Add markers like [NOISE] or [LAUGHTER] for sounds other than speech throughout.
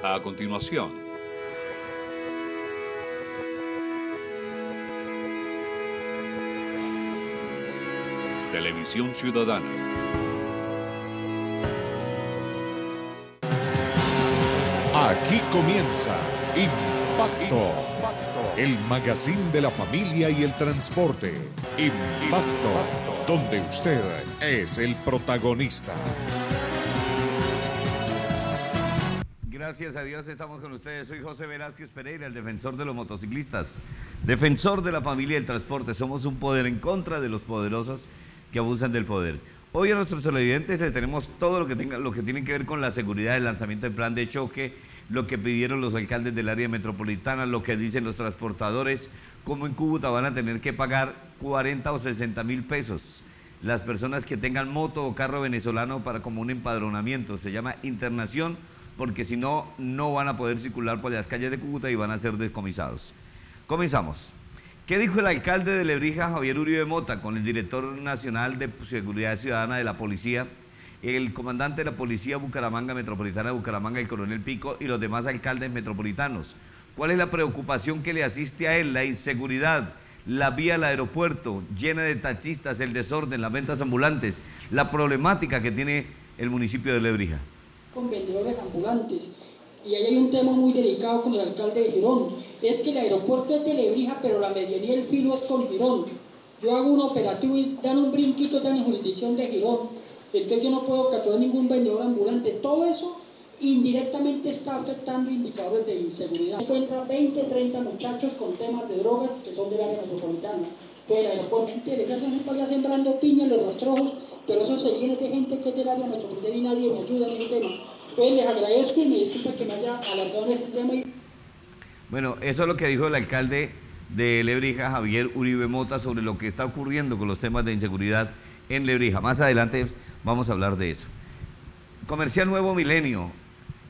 A continuación, Televisión Ciudadana. Aquí comienza Impacto, el magazine de la familia y el transporte. Impacto, donde usted es el protagonista. Gracias a Dios estamos con ustedes. Soy José Velázquez Pereira, el defensor de los motociclistas, defensor de la familia y el transporte. Somos un poder en contra de los poderosos que abusan del poder. Hoy a nuestros televidentes les tenemos todo lo que, tenga, lo que tiene que ver con la seguridad, el lanzamiento del plan de choque, lo que pidieron los alcaldes del área metropolitana, lo que dicen los transportadores, cómo en Cúcuta van a tener que pagar 40 o 60 mil pesos las personas que tengan moto o carro venezolano para como un empadronamiento. Se llama internación porque si no, no van a poder circular por las calles de Cúcuta y van a ser descomisados. Comenzamos. ¿Qué dijo el alcalde de Lebrija, Javier Uribe Mota, con el director nacional de Seguridad Ciudadana de la Policía, el comandante de la Policía Bucaramanga Metropolitana de Bucaramanga, el coronel Pico, y los demás alcaldes metropolitanos? ¿Cuál es la preocupación que le asiste a él? La inseguridad, la vía al aeropuerto llena de taxistas, el desorden, las ventas ambulantes, la problemática que tiene el municipio de Lebrija. Con vendedores ambulantes. Y ahí hay un tema muy delicado con el alcalde de Girón. Es que el aeropuerto es de Lebrija, pero la medianía del filo es con Girón. Yo hago un operativo y dan un brinquito, dan en jurisdicción de Girón. Entonces yo no puedo capturar ningún vendedor ambulante. Todo eso indirectamente está afectando indicadores de inseguridad. Encuentra 20, 30 muchachos con temas de drogas que son del área metropolitana. Pero el aeropuerto, para allá sembrando piña en los rastrojos, pero eso se llena de gente que es del área metropolitana y nadie me ayuda en el tema. Les agradezco y me disculpa que me haya alargado en este tema. Bueno, eso es lo que dijo el alcalde de Lebrija, Javier Uribe Mota, sobre lo que está ocurriendo con los temas de inseguridad en Lebrija. Más adelante vamos a hablar de eso. Comercial Nuevo Milenio,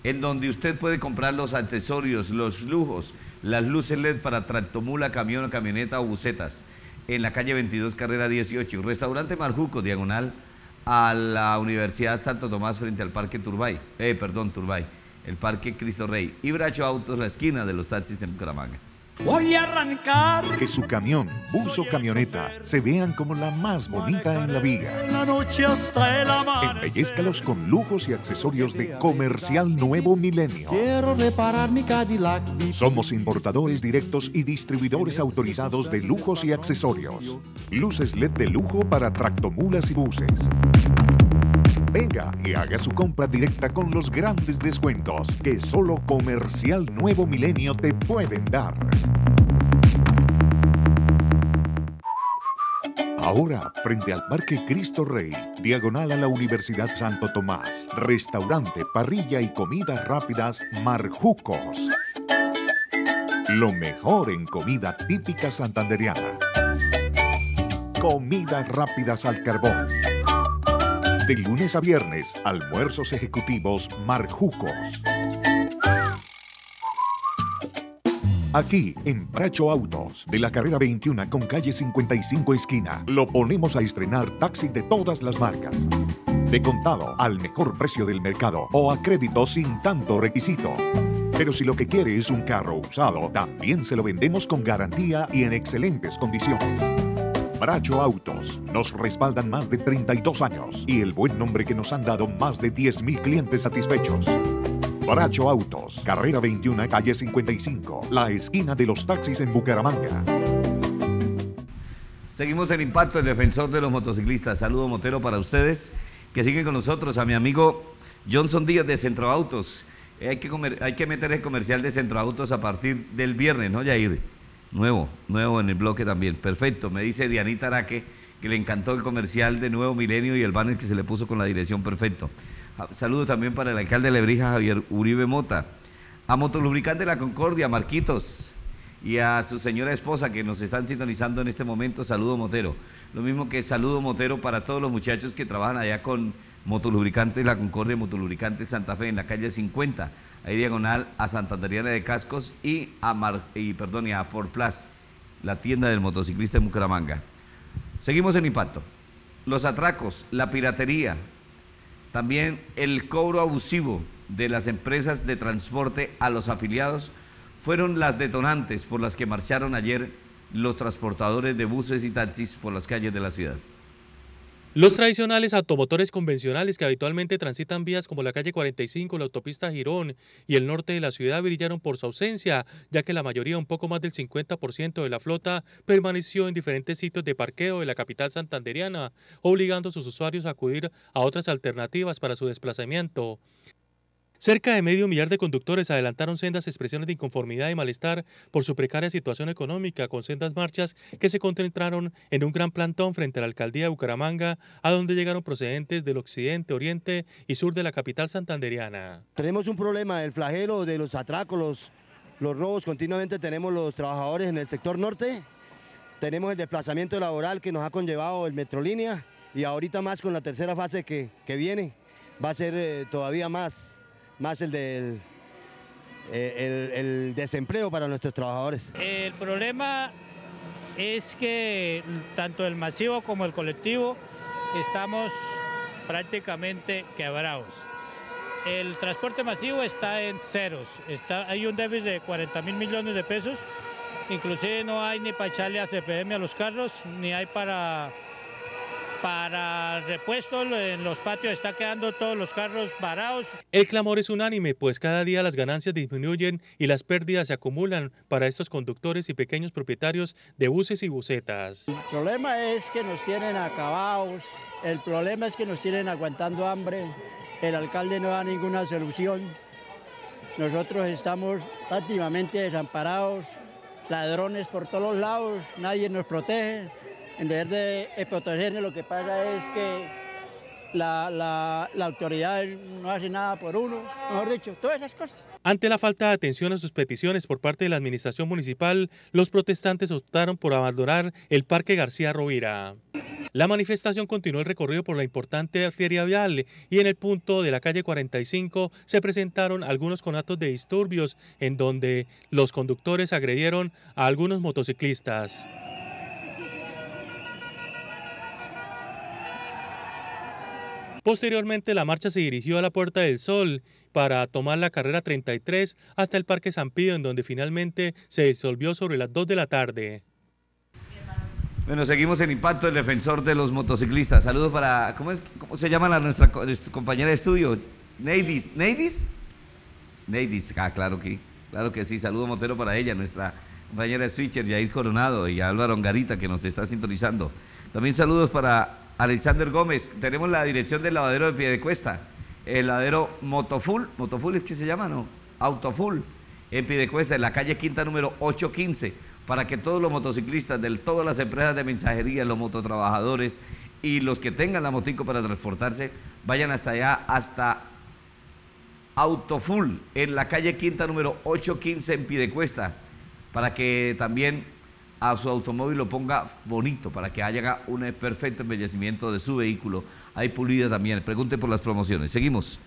en donde usted puede comprar los accesorios, los lujos, las luces LED para tractomula, camión, camioneta o bucetas, en la calle 22, carrera 18. Restaurante Marjuco, diagonal a la Universidad Santo Tomás frente al Parque Turbay, eh, perdón, Turbay, el Parque Cristo Rey. Y Bracho Autos, la esquina de los taxis en Bucaramanga. Voy a arrancar. Que su camión, bus o camioneta se vean como la más bonita en la viga. La noche hasta el amanecer. Embellezcalos con lujos y accesorios de Comercial Nuevo Milenio. Quiero reparar mi Cadillac. Somos importadores directos y distribuidores autorizados de lujos y accesorios. Luces LED de lujo para tractomulas y buses. Venga y haga su compra directa con los grandes descuentos que solo Comercial Nuevo Milenio te pueden dar. Ahora, frente al Parque Cristo Rey, diagonal a la Universidad Santo Tomás, restaurante, parrilla y comidas rápidas Marjucos. Lo mejor en comida típica santanderiana. Comidas rápidas al carbón. De lunes a viernes, almuerzos ejecutivos Marjucos. Aquí, en Bracho Autos, de la carrera 21 con calle 55 esquina, lo ponemos a estrenar taxi de todas las marcas. De contado, al mejor precio del mercado o a crédito sin tanto requisito. Pero si lo que quiere es un carro usado, también se lo vendemos con garantía y en excelentes condiciones. Bracho Autos nos respaldan más de 32 años y el buen nombre que nos han dado más de 10.000 clientes satisfechos. Bracho Autos, carrera 21, calle 55, la esquina de los taxis en Bucaramanga. Seguimos en Impacto, el defensor de los motociclistas. Saludo Motero para ustedes que siguen con nosotros. A mi amigo Johnson Díaz de Centro Autos. Hay, que comer- hay que meter el comercial de Centro Autos a partir del viernes, ¿no, Yair? Nuevo, nuevo en el bloque también. Perfecto. Me dice Dianita Araque que le encantó el comercial de Nuevo Milenio y el banner que se le puso con la dirección perfecto. Ah, Saludo también para el alcalde de Lebrija, Javier Uribe Mota. A Motolubricante La Concordia, Marquitos. Y a su señora esposa que nos están sintonizando en este momento, saludo Motero. Lo mismo que saludo Motero para todos los muchachos que trabajan allá con Motolubricantes La Concordia, Motolubricantes Santa Fe en la calle 50, ahí diagonal a Santanderiana de Cascos y a, Mar- y, a Ford Plus, la tienda del motociclista en Bucaramanga. Seguimos en impacto. Los atracos, la piratería, también el cobro abusivo de las empresas de transporte a los afiliados fueron las detonantes por las que marcharon ayer los transportadores de buses y taxis por las calles de la ciudad. Los tradicionales automotores convencionales que habitualmente transitan vías como la calle 45, la autopista Girón y el norte de la ciudad brillaron por su ausencia, ya que la mayoría, un poco más del 50% de la flota, permaneció en diferentes sitios de parqueo de la capital santanderiana, obligando a sus usuarios a acudir a otras alternativas para su desplazamiento. Cerca de medio millar de conductores adelantaron sendas expresiones de inconformidad y malestar por su precaria situación económica, con sendas marchas que se concentraron en un gran plantón frente a la alcaldía de Bucaramanga, a donde llegaron procedentes del occidente, oriente y sur de la capital santanderiana. Tenemos un problema, el flagelo de los atracos, los, robos, continuamente tenemos los trabajadores en el sector norte, tenemos el desplazamiento laboral que nos ha conllevado el Metrolínea y ahorita más con la tercera fase que, que viene, va a ser eh, todavía más más el del eh, el, desempleo para nuestros trabajadores. El problema es que tanto el masivo como el colectivo estamos prácticamente quebrados. El transporte masivo está en ceros, está, hay un déficit de 40 mil millones de pesos, inclusive no hay ni para echarle a CPM a los carros, ni hay para para repuesto en los patios está quedando todos los carros varados. El clamor es unánime, pues cada día las ganancias disminuyen y las pérdidas se acumulan para estos conductores y pequeños propietarios de buses y busetas. El problema es que nos tienen acabados, el problema es que nos tienen aguantando hambre, el alcalde no da ninguna solución, nosotros estamos prácticamente desamparados, ladrones por todos lados, nadie nos protege en vez de protegernos, lo que pasa es que la, la, la, autoridad no hace nada por uno, mejor dicho, todas esas cosas. Ante la falta de atención a sus peticiones por parte de la administración municipal, los protestantes optaron por abandonar el Parque García Rovira. La manifestación continuó el recorrido por la importante arteria vial y en el punto de la calle 45 se presentaron algunos conatos de disturbios en donde los conductores agredieron a algunos motociclistas. Posteriormente, la marcha se dirigió a la Puerta del Sol para tomar la carrera 33 hasta el Parque San Pío, en donde finalmente se disolvió sobre las 2 de la tarde. Bueno, seguimos en Impacto, el defensor de los motociclistas. Saludos para, ¿cómo, es, cómo se llama la, nuestra compañera de estudio? Neidis. ¿Neidis? Neidis, ah, claro que, claro que sí. Saludo Motero para ella, nuestra compañera de Switcher, Yair Coronado y Álvaro Angarita, que nos está sintonizando. También saludos para Alexander Gómez, tenemos la dirección del lavadero de Piedecuesta, el lavadero Motofull, Motofull es que se llama, ¿no? Autofull, en Piedecuesta, en la calle Quinta número 815, para que todos los motociclistas de todas las empresas de mensajería, los mototrabajadores y los que tengan la motico para transportarse, vayan hasta allá, hasta Autofull, en la calle Quinta número 815 en Piedecuesta, para que también a su automóvil lo ponga bonito para que haya un perfecto embellecimiento de su vehículo. Hay pulida también. Pregunte por las promociones. Seguimos.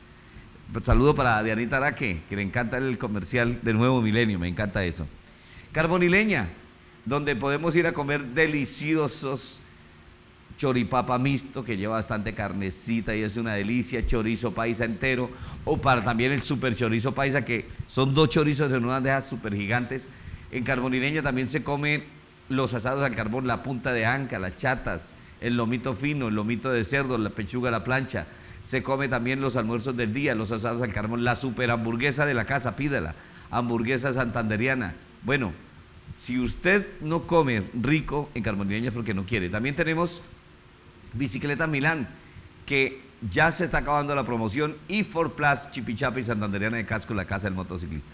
Saludo para Dianita Araque, que le encanta el comercial de Nuevo Milenio, me encanta eso. Carbonileña, donde podemos ir a comer deliciosos choripapa mixto, que lleva bastante carnecita y es una delicia, chorizo paisa entero, o para también el super chorizo paisa, que son dos chorizos en una bandejas super gigantes. En Carbonileña también se come los asados al carbón, la punta de anca, las chatas, el lomito fino, el lomito de cerdo, la pechuga a la plancha. Se come también los almuerzos del día, los asados al carbón, la super hamburguesa de la casa, pídela, hamburguesa santanderiana. Bueno, si usted no come rico en carbonileña es porque no quiere. También tenemos bicicleta Milán, que ya se está acabando la promoción, y for Plus, Chipichapa y Santanderiana de Casco, la casa del motociclista.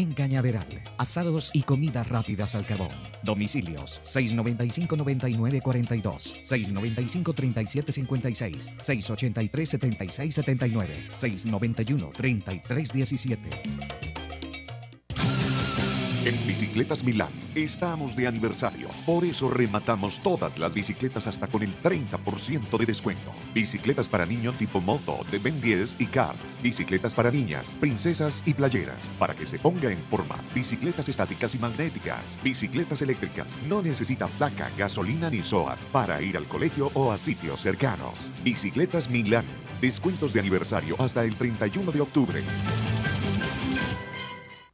en Cañaveral. Asados y comidas rápidas al carbón. Domicilios 695-9942, 695-3756, 683-7679, 691-3317. En Bicicletas Milán estamos de aniversario. Por eso rematamos todas las bicicletas hasta con el 30% de descuento. Bicicletas para niños tipo moto de Ben 10 y Cars. Bicicletas para niñas, princesas y playeras. Para que se ponga en forma. Bicicletas estáticas y magnéticas. Bicicletas eléctricas. No necesita placa, gasolina ni SOAT para ir al colegio o a sitios cercanos. Bicicletas Milán. Descuentos de aniversario hasta el 31 de octubre.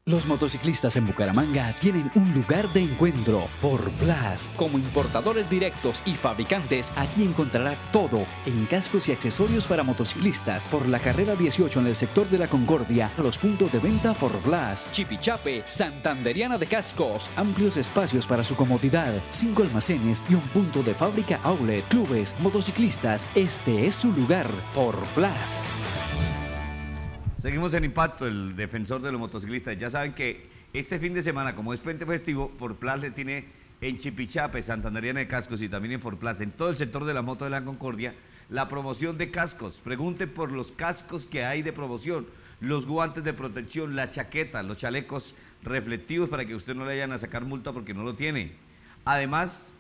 Los motociclistas en Bucaramanga tienen un lugar de encuentro, Plus. Como importadores directos y fabricantes, aquí encontrará todo en cascos y accesorios para motociclistas por la carrera 18 en el sector de la Concordia, los puntos de venta Plus, Chipichape, Santanderiana de Cascos, amplios espacios para su comodidad, cinco almacenes y un punto de fábrica outlet, clubes, motociclistas. Este es su lugar, Plus. Seguimos en Impacto, el defensor de los motociclistas. Ya saben que este fin de semana, como es puente festivo, Forplas le tiene en Chipichape, Santanderiana de Cascos y también en Forplas, en todo el sector de la moto de la Concordia, la promoción de cascos. Pregunte por los cascos que hay de promoción, los guantes de protección, la chaqueta, los chalecos reflectivos para que usted no le vayan a sacar multa porque no lo tiene. Además,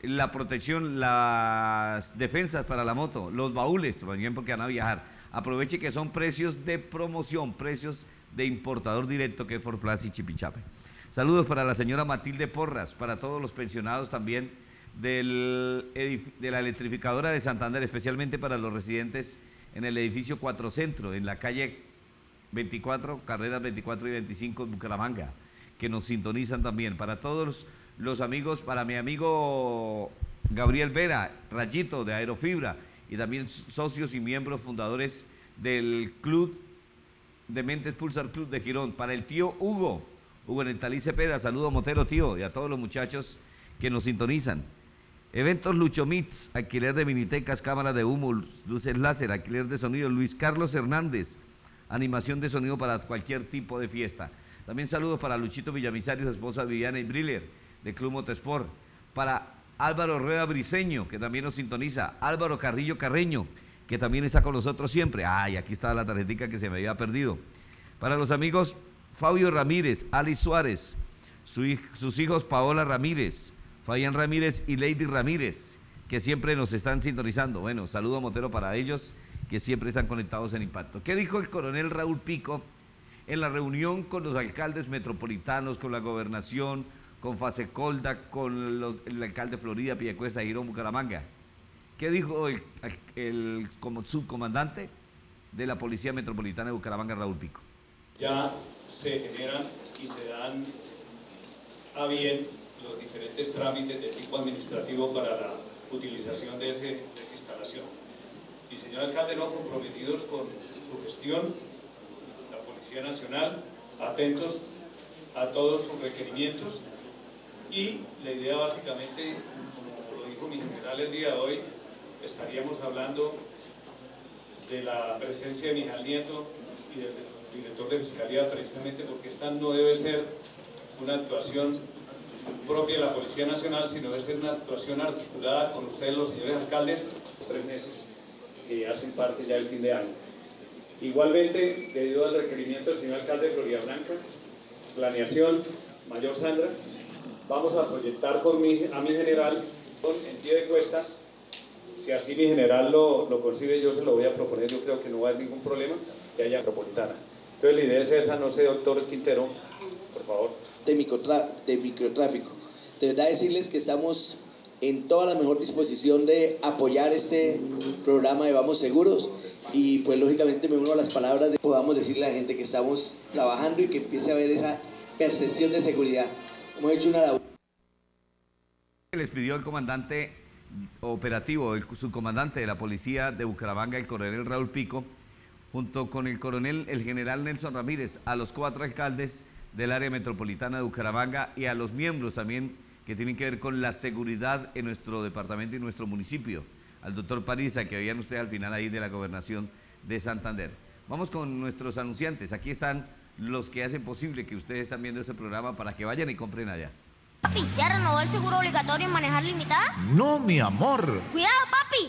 la protección, las defensas para la moto, los baúles, también porque van a viajar Aproveche que son precios de promoción, precios de importador directo que es Forplas y Chipichape. Saludos para la señora Matilde Porras, para todos los pensionados también de la electrificadora de Santander, especialmente para los residentes en el edificio 4 Centro, en la calle 24, carreras 24 y 25 en Bucaramanga, que nos sintonizan también. Para todos los amigos, para mi amigo Gabriel Vera, Rayito de Aerofibra, y también socios y miembros fundadores del Club de Mentes Pulsar Club de Girón. Para el tío Hugo, Hugo Nentalí Cepeda, saludo Motero, tío, y a todos los muchachos que nos sintonizan. Eventos Lucho Mits, alquiler de minitecas, cámara de humo, luces láser, alquiler de sonido. Luis Carlos Hernández, animación de sonido para cualquier tipo de fiesta. También saludos para Luchito Villamizar y su esposa Viviana y Briller, de Club Motosport. Para Álvaro Rueda Briseño, que también nos sintoniza, Álvaro Carrillo Carreño, que también está con nosotros siempre. Ay, aquí está la tarjetita que se me había perdido. Para los amigos Fabio Ramírez, Ali Suárez, sus hijos Paola Ramírez, Fabián Ramírez y Lady Ramírez, que siempre nos están sintonizando. Bueno, saludo Motero para ellos, que siempre están conectados en Impacto. ¿Qué dijo el coronel Raúl Pico en la reunión con los alcaldes metropolitanos, con la gobernación, con Fasecolda, con el alcalde de Florida, Pillacuesta, Girón, Bucaramanga. ¿Qué dijo el, subcomandante de la Policía Metropolitana de Bucaramanga, Raúl Pico? Ya se generan y se dan a bien los diferentes trámites de tipo administrativo para la utilización de, ese, esa instalación. Y señor alcalde, no comprometidos con su gestión, la Policía Nacional, atentos a todos sus requerimientos y la idea básicamente, como lo dijo mi general el día de hoy, estaríamos hablando de la presencia de Mijal Nieto y del director de Fiscalía precisamente porque esta no debe ser una actuación propia de la Policía Nacional, sino debe ser una actuación articulada con ustedes los señores alcaldes, tres meses que hacen parte ya del fin de año. Igualmente, debido al requerimiento del señor alcalde de Florida Blanca, planeación, mayor Sandra, vamos a proyectar con mi, a mi general en pie de cuestas. Si así mi general lo, lo concibe, yo se lo voy a proponer. Yo creo que no va a haber ningún problema que haya metropolitana. Entonces la idea es esa, no sé, doctor Quintero, por favor. De, de microtráfico. De verdad decirles que estamos en toda la mejor disposición de apoyar este programa de Vamos Seguros y pues lógicamente me uno a las palabras de podamos decirle a la gente que estamos trabajando y que empiece a haber esa percepción de seguridad hemos hecho una Les pidió el comandante operativo, el subcomandante de la policía de Bucaramanga, el coronel Raúl Pico, junto con el coronel, el general Nelson Ramírez, a los cuatro alcaldes del área metropolitana de Bucaramanga y a los miembros también que tienen que ver con la seguridad en nuestro departamento y nuestro municipio, al doctor Parisa, que veían ustedes al final ahí de la gobernación de Santander. Vamos con nuestros anunciantes. Aquí están los que hacen posible que ustedes están viendo este programa para que vayan y compren allá. Papi, ¿ya renovó el seguro obligatorio en manejar limitada? No, mi amor. Cuidado, papi.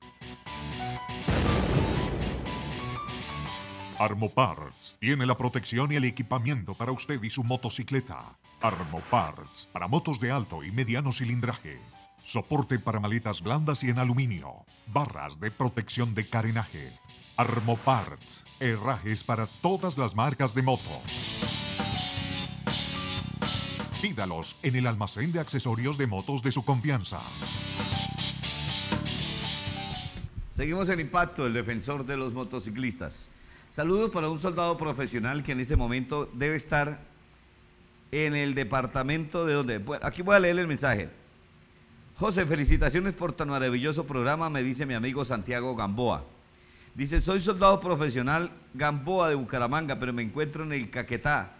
Armoparts tiene la protección y el equipamiento para usted y su motocicleta. Armoparts para motos de alto y mediano cilindraje. Soporte para maletas blandas y en aluminio. Barras de protección de carenaje. Armoparts. Herrajes para todas las marcas de motos. Pídalos en el almacén de accesorios de motos de su confianza. Seguimos el impacto del defensor de los motociclistas. Saludos para un soldado profesional que en este momento debe estar en el departamento de donde. Bueno, aquí voy a leer el mensaje. José, felicitaciones por tan maravilloso programa, me dice mi amigo Santiago Gamboa. Dice, soy soldado profesional Gamboa de Bucaramanga, pero me encuentro en el Caquetá.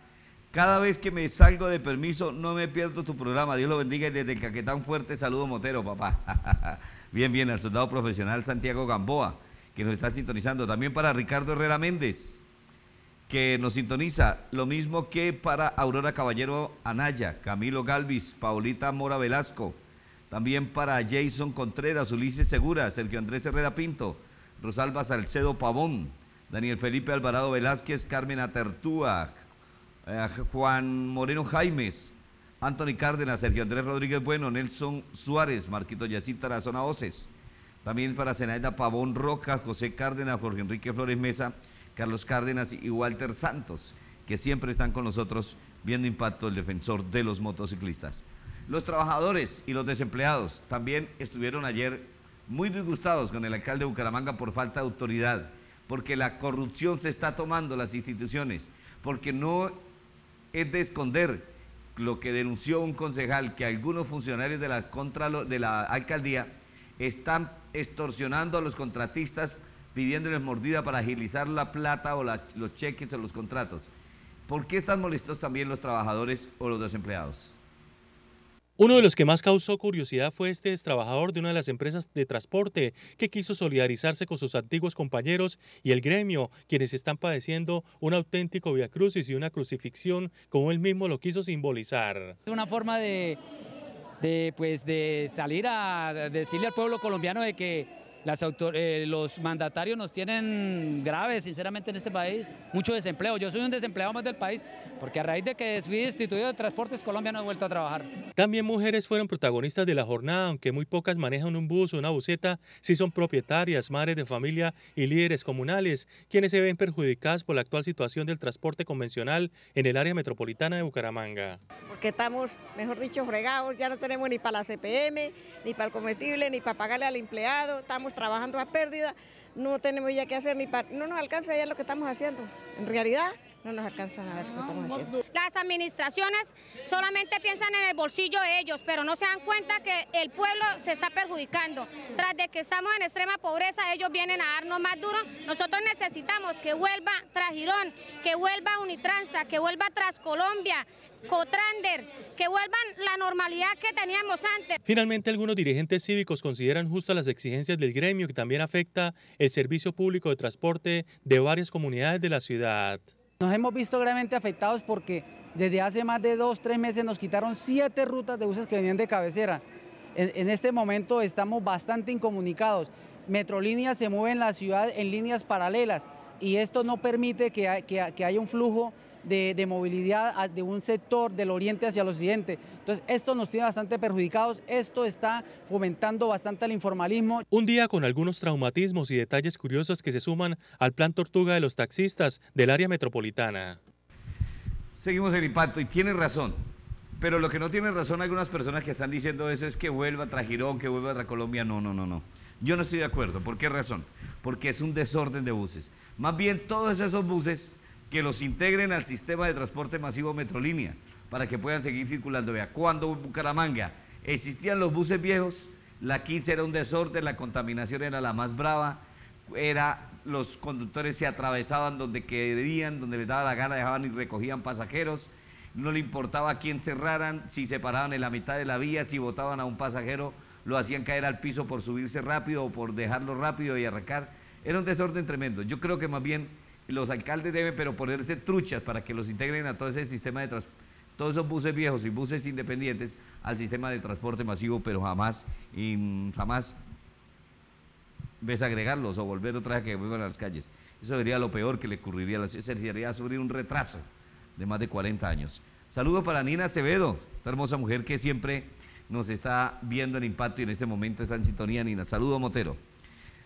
Cada vez que me salgo de permiso, no me pierdo tu programa. Dios lo bendiga y desde el Caquetá un fuerte saludo motero, papá. [LAUGHS] bien, bien, al soldado profesional Santiago Gamboa que nos está sintonizando. También para Ricardo Herrera Méndez, que nos sintoniza. Lo mismo que para Aurora Caballero Anaya, Camilo Galvis, Paulita Mora Velasco. También para Jason Contreras, Ulises Segura, Sergio Andrés Herrera Pinto, Rosalba Salcedo Pavón, Daniel Felipe Alvarado Velázquez, Carmen Atertúa, eh, Juan Moreno Jaimes, Anthony Cárdenas, Sergio Andrés Rodríguez Bueno, Nelson Suárez, Marquito Yacita Tarazona Oces. También para Zenaida Pavón Rojas, José Cárdenas, Jorge Enrique Flores Mesa, Carlos Cárdenas y Walter Santos, que siempre están con nosotros viendo impacto el defensor de los motociclistas. Los trabajadores y los desempleados también estuvieron ayer muy disgustados con el alcalde de Bucaramanga por falta de autoridad, porque la corrupción se está tomando las instituciones, porque no es de esconder lo que denunció un concejal que algunos funcionarios de la, contra, de la alcaldía están extorsionando a los contratistas pidiéndoles mordida para agilizar la plata o los cheques o los contratos. ¿Por qué están molestos también los trabajadores o los desempleados? Uno de los que más causó curiosidad fue este trabajador de una de las empresas de transporte que quiso solidarizarse con sus antiguos compañeros y el gremio, quienes están padeciendo un auténtico viacrucis y una crucifixión como él mismo lo quiso simbolizar. Una forma de de, pues, de salir a decirle al pueblo colombiano de que las eh, los mandatarios nos tienen graves, sinceramente, en este país, mucho desempleo. Yo soy un desempleado más del país, porque a raíz de que fui destituido de Transportes Colombia no he vuelto a trabajar. También mujeres fueron protagonistas de la jornada, aunque muy pocas manejan un bus o una buseta, sí son propietarias, madres de familia y líderes comunales, quienes se ven perjudicadas por la actual situación del transporte convencional en el área metropolitana de Bucaramanga. Porque estamos, mejor dicho, fregados, ya no tenemos ni para la CPM, ni para el comestible, ni para pagarle al empleado, estamos trabajando a pérdida, no tenemos ya qué hacer ni para, no nos alcanza ya lo que estamos haciendo. En realidad no nos alcanza nada lo que estamos haciendo. Las administraciones solamente piensan en el bolsillo de ellos, pero no se dan cuenta que el pueblo se está perjudicando. Tras de que estamos en extrema pobreza, ellos vienen a darnos más duro. Nosotros necesitamos que vuelva Trajirón, que vuelva Unitranza, que vuelva Trascolombia, Cotrander, que vuelvan la normalidad que teníamos antes. Finalmente, algunos dirigentes cívicos consideran justas las exigencias del gremio que también afecta el servicio público de transporte de varias comunidades de la ciudad. Nos hemos visto gravemente afectados porque desde hace más de dos, tres meses nos quitaron siete rutas de buses que venían de cabecera. En, este momento estamos bastante incomunicados. Metrolínea se mueve en la ciudad en líneas paralelas y esto no permite que haya un flujo de, movilidad de un sector del oriente hacia el occidente. Entonces, esto nos tiene bastante perjudicados, esto está fomentando bastante el informalismo. Un día con algunos traumatismos y detalles curiosos que se suman al plan tortuga de los taxistas del área metropolitana. Seguimos el impacto y tiene razón. Pero lo que no tiene razón algunas personas que están diciendo eso es que vuelva a Girón, que vuelva a Colombia. No, no, no, no. Yo no estoy de acuerdo. ¿Por qué razón? Porque es un desorden de buses. Más bien todos esos buses que los integren al sistema de transporte masivo Metrolínea para que puedan seguir circulando. Vea, cuando en Bucaramanga existían los buses viejos, la 15 era un desorden, la contaminación era la más brava, era los conductores se atravesaban donde querían, donde les daba la gana, dejaban y recogían pasajeros, no le importaba a quién cerraran, si se paraban en la mitad de la vía, si botaban a un pasajero, lo hacían caer al piso por subirse rápido o por dejarlo rápido y arrancar. Era un desorden tremendo. Yo creo que más bien los alcaldes deben pero ponerse truchas para que los integren a todo ese sistema de transporte todos esos buses viejos y buses independientes al sistema de transporte masivo, pero jamás, jamás ves agregarlos o volver otra vez a que vuelvan a las calles. Eso sería lo peor que le ocurriría a la ciudad, sería sufrir un retraso de más de 40 años. Saludo para Nina Acevedo, esta hermosa mujer que siempre nos está viendo en impacto y en este momento está en sintonía, Nina. Saludo, Motero.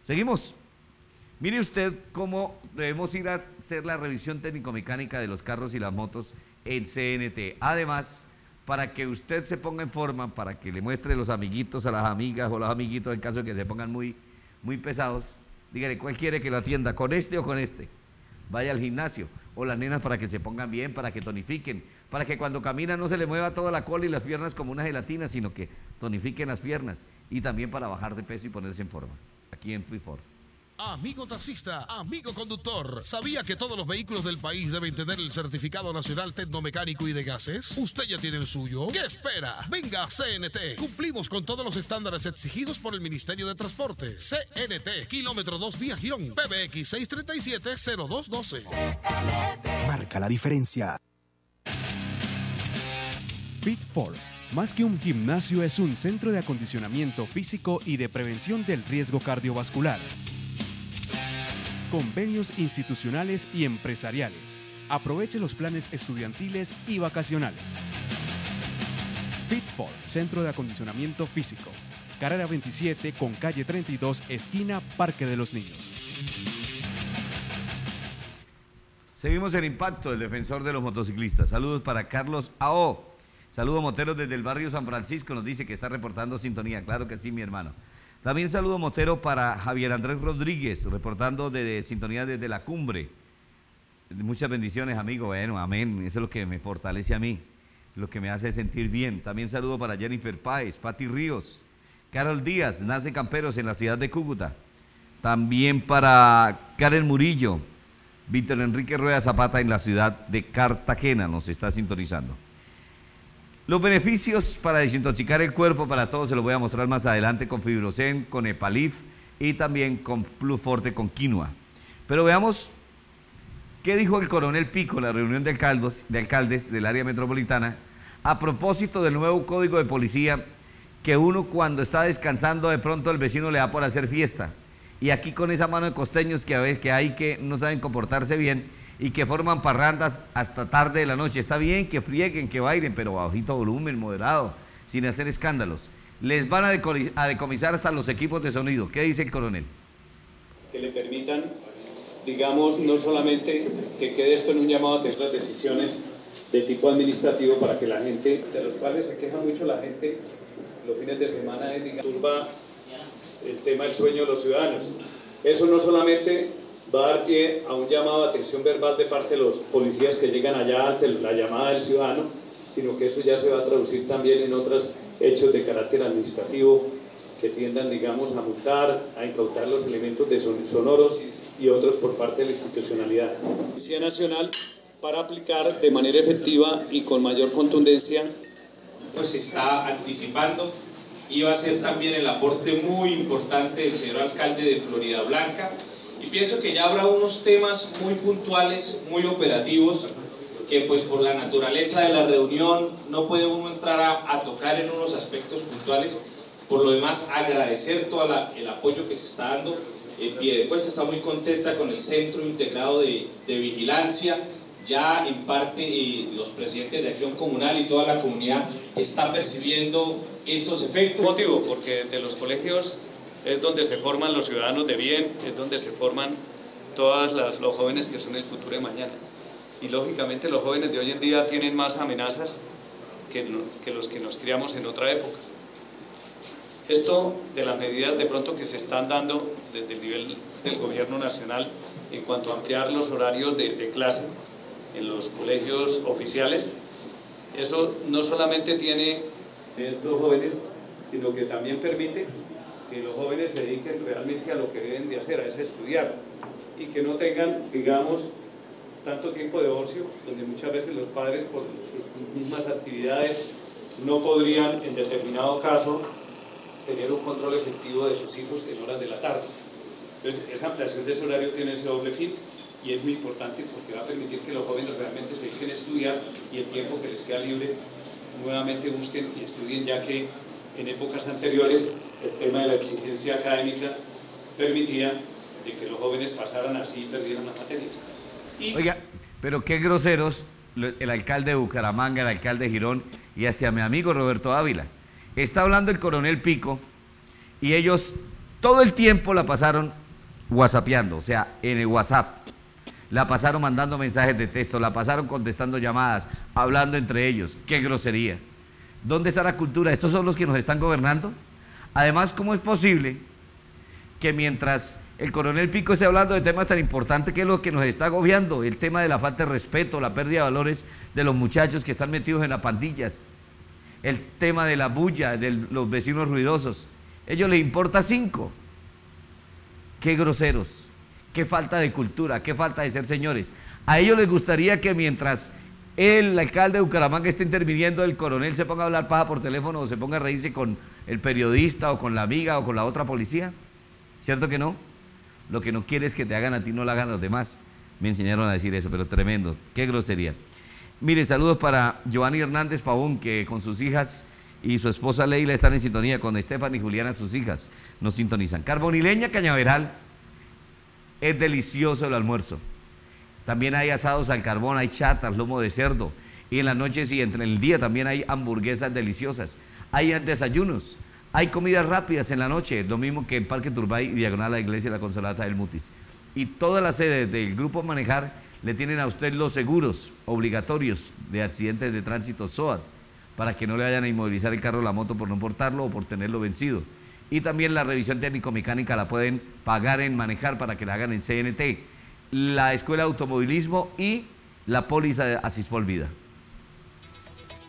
Seguimos. Mire usted cómo debemos ir a hacer la revisión técnico-mecánica de los carros y las motos en CNT. Además, para que usted se ponga en forma, para que le muestre los amiguitos a las amigas o los amiguitos en caso de que se pongan muy, muy pesados, dígale cuál quiere que lo atienda, con este o con este. Vaya al gimnasio. O las nenas para que se pongan bien, para que tonifiquen, para que cuando caminan no se le mueva toda la cola y las piernas como una gelatina, sino que tonifiquen las piernas. Y también para bajar de peso y ponerse en forma. Aquí en Freeform. Amigo taxista, amigo conductor, ¿sabía que todos los vehículos del país deben tener el certificado nacional tecnomecánico y de gases? ¿Usted ya tiene el suyo? ¿Qué espera? Venga a CNT. Cumplimos con todos los estándares exigidos por el Ministerio de Transporte. CNT, kilómetro 2 vía Girón, PBX 637-0212. Marca la diferencia. Fit más que un gimnasio es un centro de acondicionamiento físico y de prevención del riesgo cardiovascular convenios institucionales y empresariales. Aproveche los planes estudiantiles y vacacionales. Fitfor, Centro de Acondicionamiento Físico. Carrera 27 con calle 32, esquina Parque de los Niños. Seguimos el impacto del defensor de los motociclistas. Saludos para Carlos AO. Saludos moteros desde el barrio San Francisco. Nos dice que está reportando sintonía. Claro que sí, mi hermano. También saludo motero para Javier Andrés Rodríguez, reportando de, sintonía desde la cumbre. Muchas bendiciones, amigo. Bueno, amén. Eso es lo que me fortalece a mí, lo que me hace sentir bien. También saludo para Jennifer Páez, Patti Ríos, Carol Díaz, nace Camperos en la ciudad de Cúcuta. También para Karen Murillo, Víctor Enrique Rueda Zapata en la ciudad de Cartagena, nos está sintonizando. Los beneficios para desintoxicar el cuerpo, para todos se los voy a mostrar más adelante con Fibrosen, con Epalif y también con Plus Forte con quinoa. Pero veamos qué dijo el coronel Pico en la reunión de alcaldes, de alcaldes del área metropolitana a propósito del nuevo código de policía que uno cuando está descansando de pronto el vecino le da por hacer fiesta. Y aquí con esa mano de costeños que, a ver, que hay que no saben comportarse bien y que forman parrandas hasta tarde de la noche. Está bien que frieguen, que bailen, pero bajito volumen, moderado, sin hacer escándalos. Les van a, decomisar hasta los equipos de sonido. ¿Qué dice el coronel? Que le permitan, digamos, no solamente que quede esto en un llamado a tener las decisiones de tipo administrativo para que la gente, de los cuales se queja mucho la gente los fines de semana, digamos, turba el tema del sueño de los ciudadanos. Eso no solamente va a dar pie a un llamado de atención verbal de parte de los policías que llegan allá ante la llamada del ciudadano, sino que eso ya se va a traducir también en otros hechos de carácter administrativo que tiendan, digamos, a multar, a incautar los elementos de sonoros y otros por parte de la institucionalidad. Policía Nacional para aplicar de manera efectiva y con mayor contundencia. Pues se está anticipando y va a ser también el aporte muy importante del señor alcalde de Florida Blanca, y pienso que ya habrá unos temas muy puntuales, muy operativos, que pues por la naturaleza de la reunión no puede uno entrar a, tocar en unos aspectos puntuales. Por lo demás, agradecer todo el apoyo que se está dando. pie de está muy contenta con el Centro Integrado de, de Vigilancia. Ya en parte los presidentes de Acción Comunal y toda la comunidad están percibiendo estos efectos. Motivo, porque de los colegios es donde se forman los ciudadanos de bien, es donde se forman todos los jóvenes que son el futuro de mañana. Y lógicamente los jóvenes de hoy en día tienen más amenazas que, los que nos criamos en otra época. Esto de las medidas de pronto que se están dando desde el nivel del gobierno nacional en cuanto a ampliar los horarios de clase, en los colegios oficiales. Eso no solamente tiene estos jóvenes, sino que también permite que los jóvenes se dediquen realmente a lo que deben de hacer, a es estudiar, y que no tengan, digamos, tanto tiempo de ocio, donde muchas veces los padres por sus mismas actividades no podrían en determinado caso tener un control efectivo de sus hijos en horas de la tarde. Entonces, esa ampliación de ese horario tiene ese doble fin y es muy importante porque va a permitir que los jóvenes realmente se dejen estudiar y el tiempo que les queda libre nuevamente busquen y estudien, ya que en épocas anteriores el tema de la exigencia académica permitía de que los jóvenes pasaran así y perdieran las materias. Oiga, pero qué groseros el alcalde de Bucaramanga, el alcalde de Girón y hasta mi amigo Roberto Ávila. Está hablando el coronel Pico y ellos todo el tiempo la pasaron whatsappeando, o sea, en el WhatsApp. La pasaron mandando mensajes de texto, la pasaron contestando llamadas, hablando entre ellos. Qué grosería. ¿Dónde está la cultura? ¿Estos son los que nos están gobernando? Además, ¿cómo es posible que mientras el coronel Pico esté hablando de temas tan importantes que es lo que nos está agobiando, el tema de la falta de respeto, la pérdida de valores de los muchachos que están metidos en las pandillas, el tema de la bulla, de los vecinos ruidosos. ellos les importa cinco. Qué groseros, qué falta de cultura, qué falta de ser señores. A ellos les gustaría que mientras el alcalde de Bucaramanga esté interviniendo, el coronel se ponga a hablar paja por teléfono o se ponga a reírse con el periodista o con la amiga o con la otra policía. ¿Cierto que no? Lo que no quiere es que te hagan a ti, no lo hagan a los demás. Me enseñaron a decir eso, pero tremendo. Qué grosería. Mire, saludos para Giovanni Hernández Pavón, que con sus hijas y su esposa Leila están en sintonía con Estefan y Juliana, sus hijas, nos sintonizan. Carbonileña Cañaveral, es delicioso el almuerzo. También hay asados al carbón, hay chatas, lomo de cerdo. Y en las noches y entre el día también hay hamburguesas deliciosas. Hay desayunos, hay comidas rápidas en la noche, lo mismo que en Parque Turbay y Diagonal a la Iglesia la Consolata del Mutis. Y todas las sedes del Grupo Manejar le tienen a usted los seguros obligatorios de accidentes de tránsito SOAT para que no le vayan a inmovilizar el carro o la moto por no portarlo o por tenerlo vencido. Y también la revisión técnico-mecánica la pueden pagar en manejar para que la hagan en CNT, la Escuela de Automovilismo y la póliza de Asispol Vida.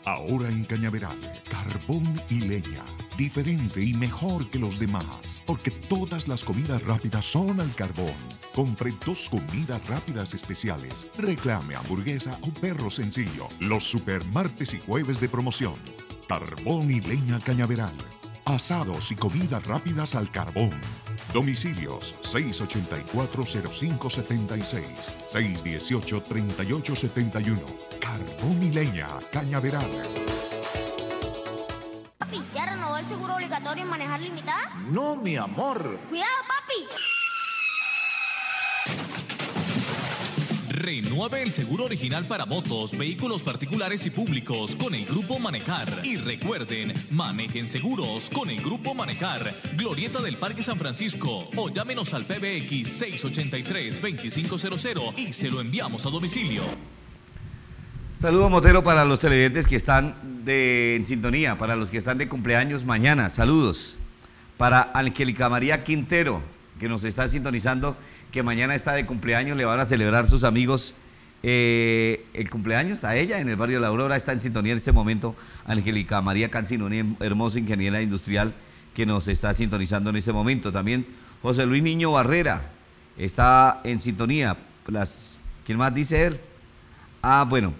Ahora en Cañaveral, carbón y leña. Diferente y mejor que los demás, porque todas las comidas rápidas son al carbón. Compre dos comidas rápidas especiales. Reclame hamburguesa o perro sencillo. Los super martes y jueves de promoción. Carbón y leña Cañaveral. Asados y comidas rápidas al carbón. Domicilios 684-0576, 618-3871. Carbón y leña, Cañaveral. Papi, ¿ya renovó el seguro obligatorio en manejar limitada? No, mi amor. ¡Cuidado, Renueve el seguro original para motos, vehículos particulares y públicos con el Grupo Manejar. Y recuerden, manejen seguros con el Grupo Manejar. Glorieta del Parque San Francisco. O llámenos al PBX 683-2500 y se lo enviamos a domicilio. Saludo Motero para los televidentes que están de, en sintonía, para los que están de cumpleaños mañana. Saludos. Para Angélica María Quintero, que nos está sintonizando que mañana está de cumpleaños, le van a celebrar sus amigos eh, el cumpleaños a ella en el barrio La Aurora. Está en sintonía en este momento Angélica María Cancino, una hermosa ingeniera industrial que nos está sintonizando en este momento. También José Luis Niño Barrera está en sintonía. ¿Quién más dice él? Ah, bueno.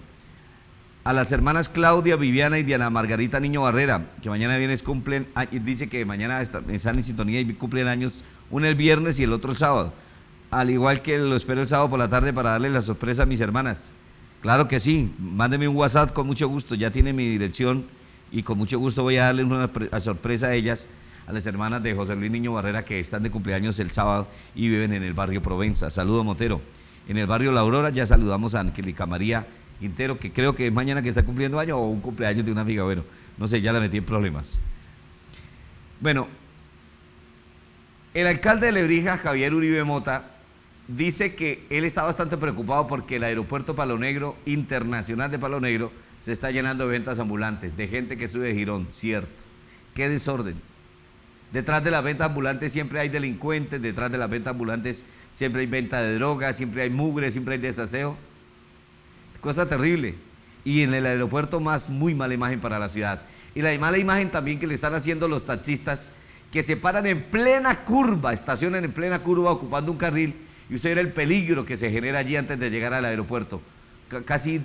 A las hermanas Claudia, Viviana y Diana Margarita Niño Barrera, que mañana vienes cumplen, ah, dice que mañana están en sintonía y cumplen años, uno el viernes y el otro el sábado al igual que lo espero el sábado por la tarde para darle la sorpresa a mis hermanas. Claro que sí, mándeme un WhatsApp con mucho gusto, ya tiene mi dirección y con mucho gusto voy a darle una sorpresa a ellas, a las hermanas de José Luis Niño Barrera que están de cumpleaños el sábado y viven en el barrio Provenza. Saludo Motero. En el barrio La Aurora ya saludamos a Angélica María Quintero, que creo que es mañana que está cumpliendo años o un cumpleaños de una amiga. Bueno, no sé, ya la metí en problemas. Bueno, el alcalde de Lebrija, Javier Uribe Mota, dice que él está bastante preocupado porque el aeropuerto Palo Negro, internacional de Palo Negro, se está llenando de ventas ambulantes, de gente que sube de Girón, cierto. Qué desorden. Detrás de las ventas ambulantes siempre hay delincuentes, detrás de las ventas ambulantes siempre hay venta de drogas, siempre hay mugre, siempre hay desaseo. cosa terrible. Y en el aeropuerto más muy mala imagen para la ciudad. Y la mala imagen también que le están haciendo los taxistas que se paran en plena curva, estacionan en plena curva ocupando un carril y usted ve el peligro que se genera allí antes de llegar al aeropuerto. casi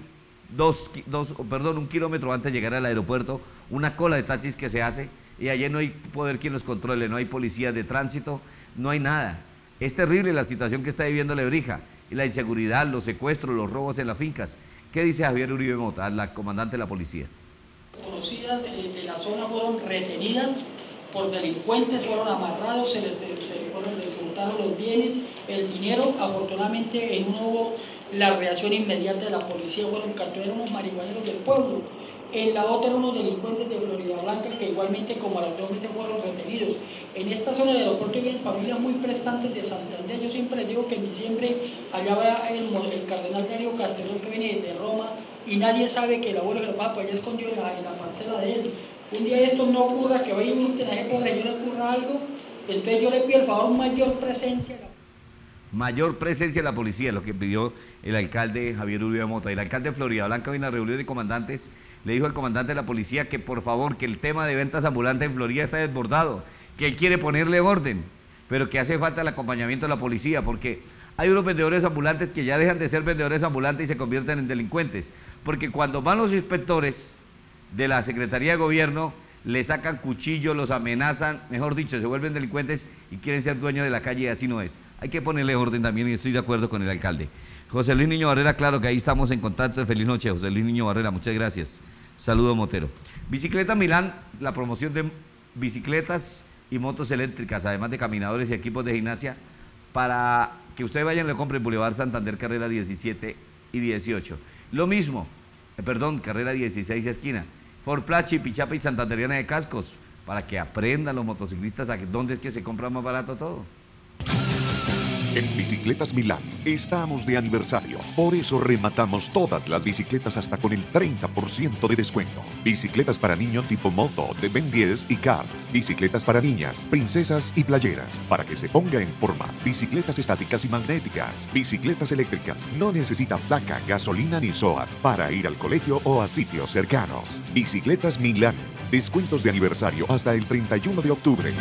dos, dos, perdón, un kilómetro antes de llegar al aeropuerto, una cola de taxis que se hace y allí no hay poder quien los controle, no hay policía de tránsito, no hay nada. Es terrible la situación que está viviendo Lebrija y la inseguridad, los secuestros, los robos en las fincas. ¿Qué dice Javier Uribe Mota, la comandante de la policía? Conocidas de la zona fueron retenidas por delincuentes, fueron amarrados, se les, se, fueron, los bienes, el dinero. Afortunadamente en uno hubo la reacción inmediata de la policía, fueron capturados unos marihuaneros del pueblo. En la otra unos delincuentes de Florida Blanca que igualmente como a los dos meses fueron retenidos. En esta zona del aeropuerto hay familias muy prestantes de Santander. Yo siempre digo que en diciembre allá va el, cardenal Darío Castellón que viene de Roma y nadie sabe que el abuelo de la papa ya escondió en la, en la parcela de él un día esto no ocurra, que vaya un interaje por le ocurra algo, entonces yo le pido el favor mayor presencia. Mayor presencia de la policía, lo que pidió el alcalde Javier Uribe Mota. El alcalde de Florida Blanca vino a una reunión de comandantes, le dijo al comandante de la policía que por favor, que el tema de ventas ambulantes en Florida está desbordado, que él quiere ponerle orden, pero que hace falta el acompañamiento de la policía, porque hay unos vendedores ambulantes que ya dejan de ser vendedores ambulantes y se convierten en delincuentes. Porque cuando van los inspectores, de la Secretaría de Gobierno le sacan cuchillos, los amenazan, mejor dicho, se vuelven delincuentes y quieren ser dueños de la calle y así no es. Hay que ponerle orden también y estoy de acuerdo con el alcalde. José Luis Niño Barrera, claro que ahí estamos en contacto. Feliz noche, José Luis Niño Barrera, muchas gracias. Saludo Motero. Bicicleta Milán, la promoción de bicicletas y motos eléctricas, además de caminadores y equipos de gimnasia, para que ustedes vayan y le compren Boulevard Santander, carrera 17 y 18. Lo mismo, eh, perdón, carrera 16 esquina Forplachi, Pichapa y Santanderiana de Cascos, para que aprendan los motociclistas a dónde es que se compra más barato todo. En Bicicletas Milán estamos de aniversario. Por eso rematamos todas las bicicletas hasta con el 30% de descuento. Bicicletas para niños tipo moto de Ben 10 y Cars. Bicicletas para niñas, princesas y playeras. Para que se ponga en forma. Bicicletas estáticas y magnéticas. Bicicletas eléctricas. No necesita placa, gasolina ni SOAT para ir al colegio o a sitios cercanos. Bicicletas Milán. Descuentos de aniversario hasta el 31 de octubre.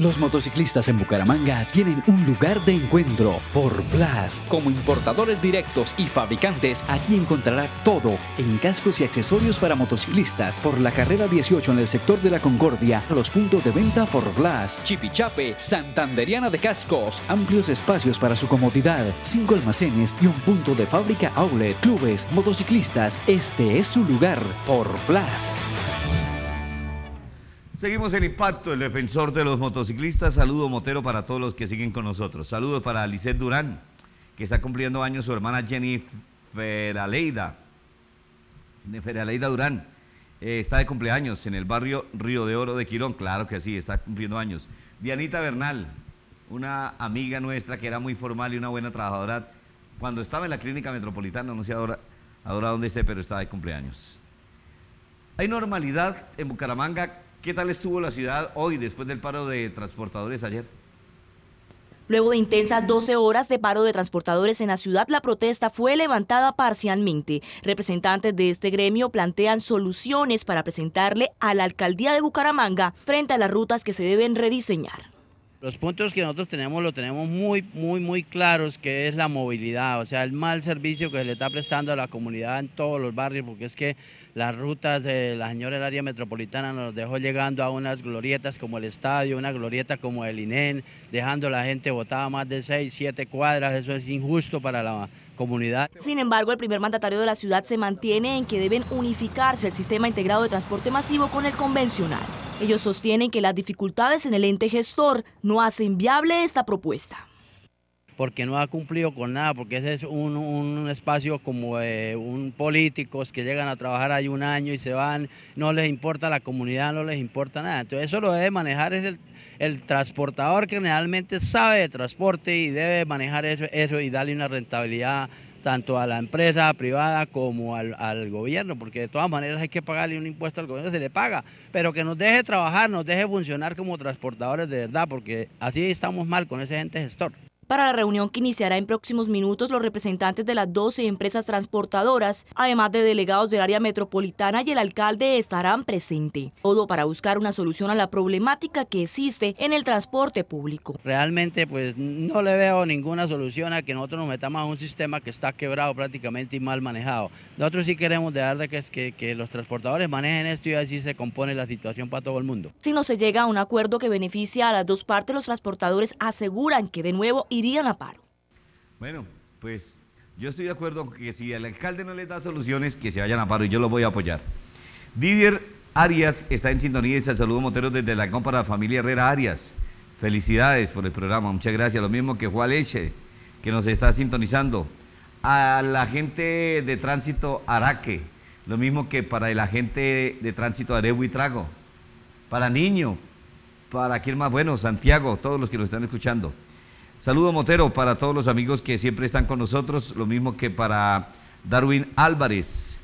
Los motociclistas en Bucaramanga tienen un lugar de encuentro, For Plus. Como importadores directos y fabricantes, aquí encontrará todo en cascos y accesorios para motociclistas. Por la carrera 18 en el sector de la Concordia, los puntos de venta For Plus, Chipichape, Santanderiana de Cascos, amplios espacios para su comodidad, cinco almacenes y un punto de fábrica outlet, clubes, motociclistas. Este es su lugar, For Plus. Seguimos el impacto, el defensor de los motociclistas. Saludo motero para todos los que siguen con nosotros. Saludos para Lisette Durán, que está cumpliendo años su hermana Jenny Feraleida. Feraleida Durán. Eh, está de cumpleaños en el barrio Río de Oro de Quirón. Claro que sí, está cumpliendo años. Dianita Bernal, una amiga nuestra que era muy formal y una buena trabajadora. Cuando estaba en la clínica metropolitana, no sé ahora, dónde esté, pero estaba de cumpleaños. Hay normalidad en Bucaramanga ¿Qué tal estuvo la ciudad hoy después del paro de transportadores ayer? Luego de intensas 12 horas de paro de transportadores en la ciudad, la protesta fue levantada parcialmente. Representantes de este gremio plantean soluciones para presentarle a la alcaldía de Bucaramanga frente a las rutas que se deben rediseñar. Los puntos que nosotros tenemos lo tenemos muy, muy, muy claros, que es la movilidad, o sea, el mal servicio que se le está prestando a la comunidad en todos los barrios, porque es que las rutas de la señora del área metropolitana nos dejó llegando a unas glorietas como el estadio, una glorieta como el INEN, dejando a la gente botada más de 6, 7 cuadras, eso es injusto para la comunidad. Sin embargo, el primer mandatario de la ciudad se mantiene en que deben unificarse el sistema integrado de transporte masivo con el convencional. Ellos sostienen que las dificultades en el ente gestor no hacen viable esta propuesta porque no ha cumplido con nada, porque ese es un, espacio como de un políticos que llegan a trabajar ahí un año y se van, no les importa la comunidad, no les importa nada. Entonces eso lo debe manejar es el, transportador que realmente sabe de transporte y debe manejar eso, eso y darle una rentabilidad tanto a la empresa privada como al, gobierno, porque de todas maneras hay que pagarle un impuesto al gobierno, se le paga, pero que nos deje trabajar, nos deje funcionar como transportadores de verdad, porque así estamos mal con ese ente gestor. Para la reunión que iniciará en próximos minutos, los representantes de las 12 empresas transportadoras, además de delegados del área metropolitana y el alcalde, estarán presentes. Todo para buscar una solución a la problemática que existe en el transporte público. Realmente, pues no le veo ninguna solución a que nosotros nos metamos a un sistema que está quebrado prácticamente y mal manejado. Nosotros sí queremos dejar de que, que, que los transportadores manejen esto y así se compone la situación para todo el mundo. Si no se llega a un acuerdo que beneficie a las dos partes, los transportadores aseguran que de nuevo irían a paro. Bueno, pues yo estoy de acuerdo que si el alcalde no les da soluciones, que se vayan a paro y yo los voy a apoyar. Didier Arias está en sintonía y se saludo Montero desde la para la familia Herrera Arias. Felicidades por el programa, muchas gracias. Lo mismo que Juan Leche, que nos está sintonizando. A la gente de tránsito Araque, lo mismo que para la gente de tránsito Arebo y Trago. Para Niño, para quién más bueno, Santiago, todos los que nos están escuchando. Saludo Motero para todos los amigos que siempre están con nosotros, lo mismo que para Darwin Álvarez,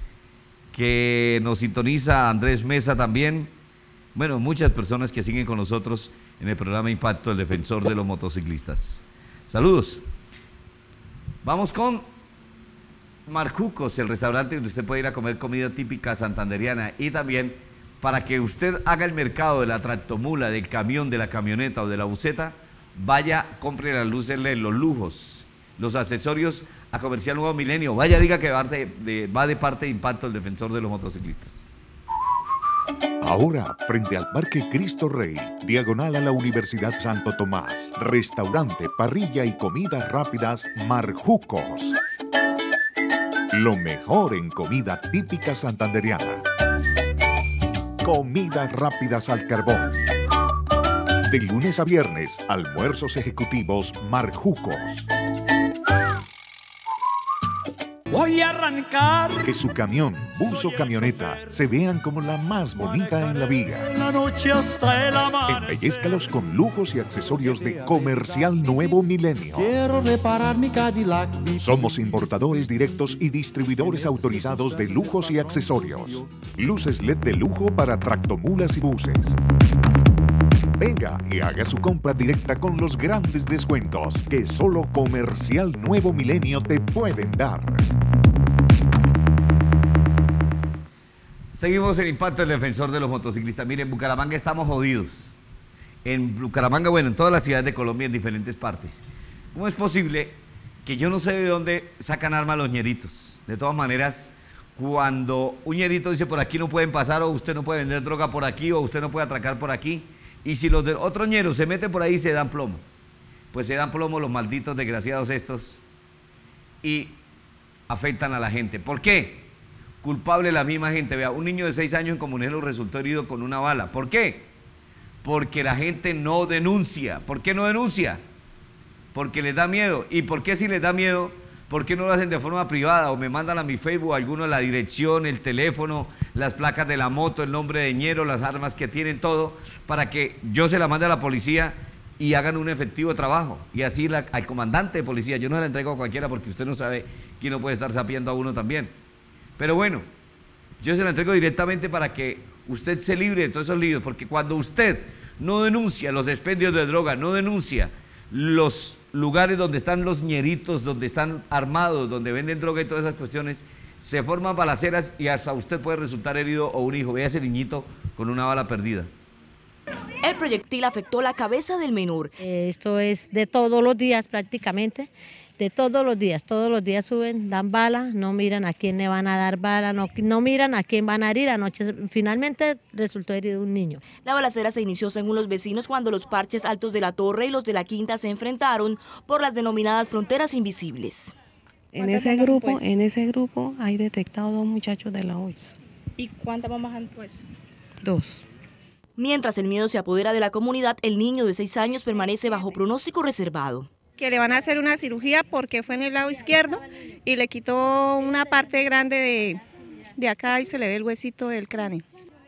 que nos sintoniza, Andrés Mesa también. Bueno, muchas personas que siguen con nosotros en el programa Impacto, el defensor de los motociclistas. Saludos. Vamos con Marcucos, el restaurante donde usted puede ir a comer comida típica santanderiana y también para que usted haga el mercado de la tractomula, del camión, de la camioneta o de la buceta vaya, compre luces LED, los lujos, los accesorios a Comercial Nuevo Milenio. Vaya, diga que va de, va de parte de Impacto el defensor de los motociclistas. Ahora, frente al Parque Cristo Rey, diagonal a la Universidad Santo Tomás, restaurante, parrilla y comidas rápidas Marjucos. Lo mejor en comida típica santanderiana. Comidas rápidas al carbón de lunes a viernes, almuerzos ejecutivos Marjucos. Voy a arrancar. Que su camión, bus o camioneta se vean como la más bonita en la vida. La noche hasta el. Embellezcalos con lujos y accesorios de Comercial Nuevo Milenio. Quiero reparar mi Cadillac. Somos importadores directos y distribuidores autorizados de lujos y accesorios. Luces LED de lujo para tractomulas y buses. Venga y haga su compra directa con los grandes descuentos que solo Comercial Nuevo Milenio te pueden dar. Seguimos en Impacto, el defensor de los motociclistas. Miren, en Bucaramanga estamos jodidos. En Bucaramanga, bueno, en todas las ciudades de Colombia, en diferentes partes. ¿Cómo es posible que yo no sé de dónde sacan armas los ñeritos? De todas maneras, cuando un ñerito dice por aquí no pueden pasar, o usted no puede vender droga por aquí, o usted no puede atracar por aquí, y si los de otros ñeros se meten por ahí, se dan plomo. Pues se dan plomo los malditos desgraciados estos y afectan a la gente. ¿Por qué? Culpable la misma gente. Vea, un niño de 6 años en Comunero resultó herido con una bala. ¿Por qué? Porque la gente no denuncia. ¿Por qué no denuncia? Porque les da miedo. ¿Y por qué si les da miedo? ¿Por qué no lo hacen de forma privada? O me mandan a mi Facebook alguno la dirección, el teléfono, las placas de la moto, el nombre de ñero, las armas que tienen, todo, para que yo se la mande a la policía y hagan un efectivo trabajo. Y así al comandante de policía, yo no la entrego a cualquiera porque usted no sabe quién no puede estar sapiendo a uno también. Pero bueno, yo se la entrego directamente para que usted se libre de todos esos líos, porque cuando usted no denuncia los expendios de droga, no denuncia los lugares donde están los ñeritos, donde están armados, donde venden droga y todas esas cuestiones, se forman balaceras y hasta usted puede resultar herido o un hijo. Vea ese niñito con una bala perdida. El proyectil afectó la cabeza del menor. Esto es de todos los días prácticamente, de todos los días. Todos los días suben, dan bala, no miran a quién le van a dar bala, no, no miran a quién van a herir. Anoche finalmente resultó herido un niño. La balacera se inició según los vecinos cuando los parches altos de la torre y los de la quinta se enfrentaron por las denominadas fronteras invisibles. En ese grupo, pues? en ese grupo hay detectado dos muchachos de la OIS. ¿Y cuántas bombas han puesto? Dos. Mientras el miedo se apodera de la comunidad, el niño de seis años permanece bajo pronóstico reservado. Que le van a hacer una cirugía porque fue en el lado izquierdo y le quitó una parte grande de, de acá y se le ve el huesito del cráneo.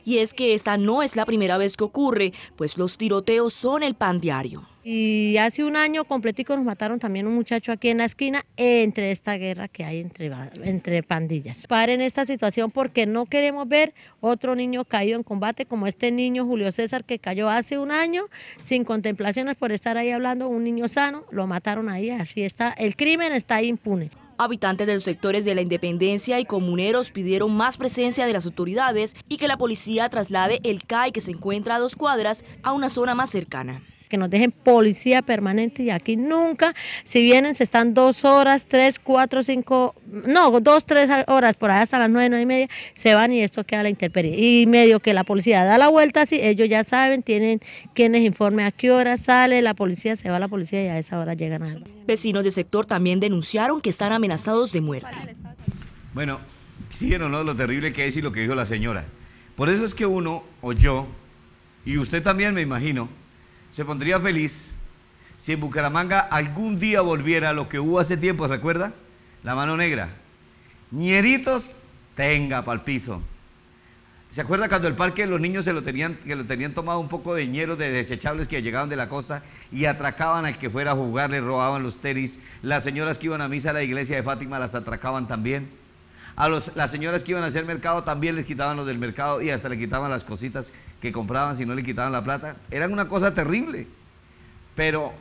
Y es que esta no es la primera vez que ocurre, pues los tiroteos son el pan diario. Y hace un año completico nos mataron también un muchacho aquí en la esquina entre esta guerra que hay entre, entre pandillas. Paren esta situación porque no queremos ver otro niño caído en combate como este niño Julio César que cayó hace un año sin contemplaciones por estar ahí hablando, un niño sano, lo mataron ahí, así está, el crimen está impune. Habitantes de los sectores de la Independencia y comuneros pidieron más presencia de las autoridades y que la policía traslade el CAI que se encuentra a dos cuadras a una zona más cercana que nos dejen policía permanente y aquí nunca, si vienen, se están dos horas, tres, cuatro, cinco, no, dos, tres horas, por allá hasta las nueve, nueve y media, se van y esto queda la intemperie. Y medio que la policía da la vuelta así, ellos ya saben, tienen quienes informe a qué hora sale, la policía, se va la policía y a esa hora llegan a... Vecinos del sector también denunciaron que están amenazados de muerte. Bueno, sí o no lo terrible que es y lo que dijo la señora. Por eso es que uno, o yo, y usted también me imagino, se pondría feliz si en Bucaramanga algún día volviera lo que hubo hace tiempo, ¿recuerda? La mano negra. Ñeritos, tenga para el piso. ¿Se acuerda cuando el parque los niños se lo tenían, que lo tenían tomado un poco de ñeros de desechables que llegaban de la costa y atracaban al que fuera a jugar, le robaban los tenis? Las señoras que iban a misa a la iglesia de Fátima las atracaban también. A los, las señoras que iban a hacer mercado también les quitaban los del mercado y hasta le quitaban las cositas que compraban si no le quitaban la plata. Eran una cosa terrible. Pero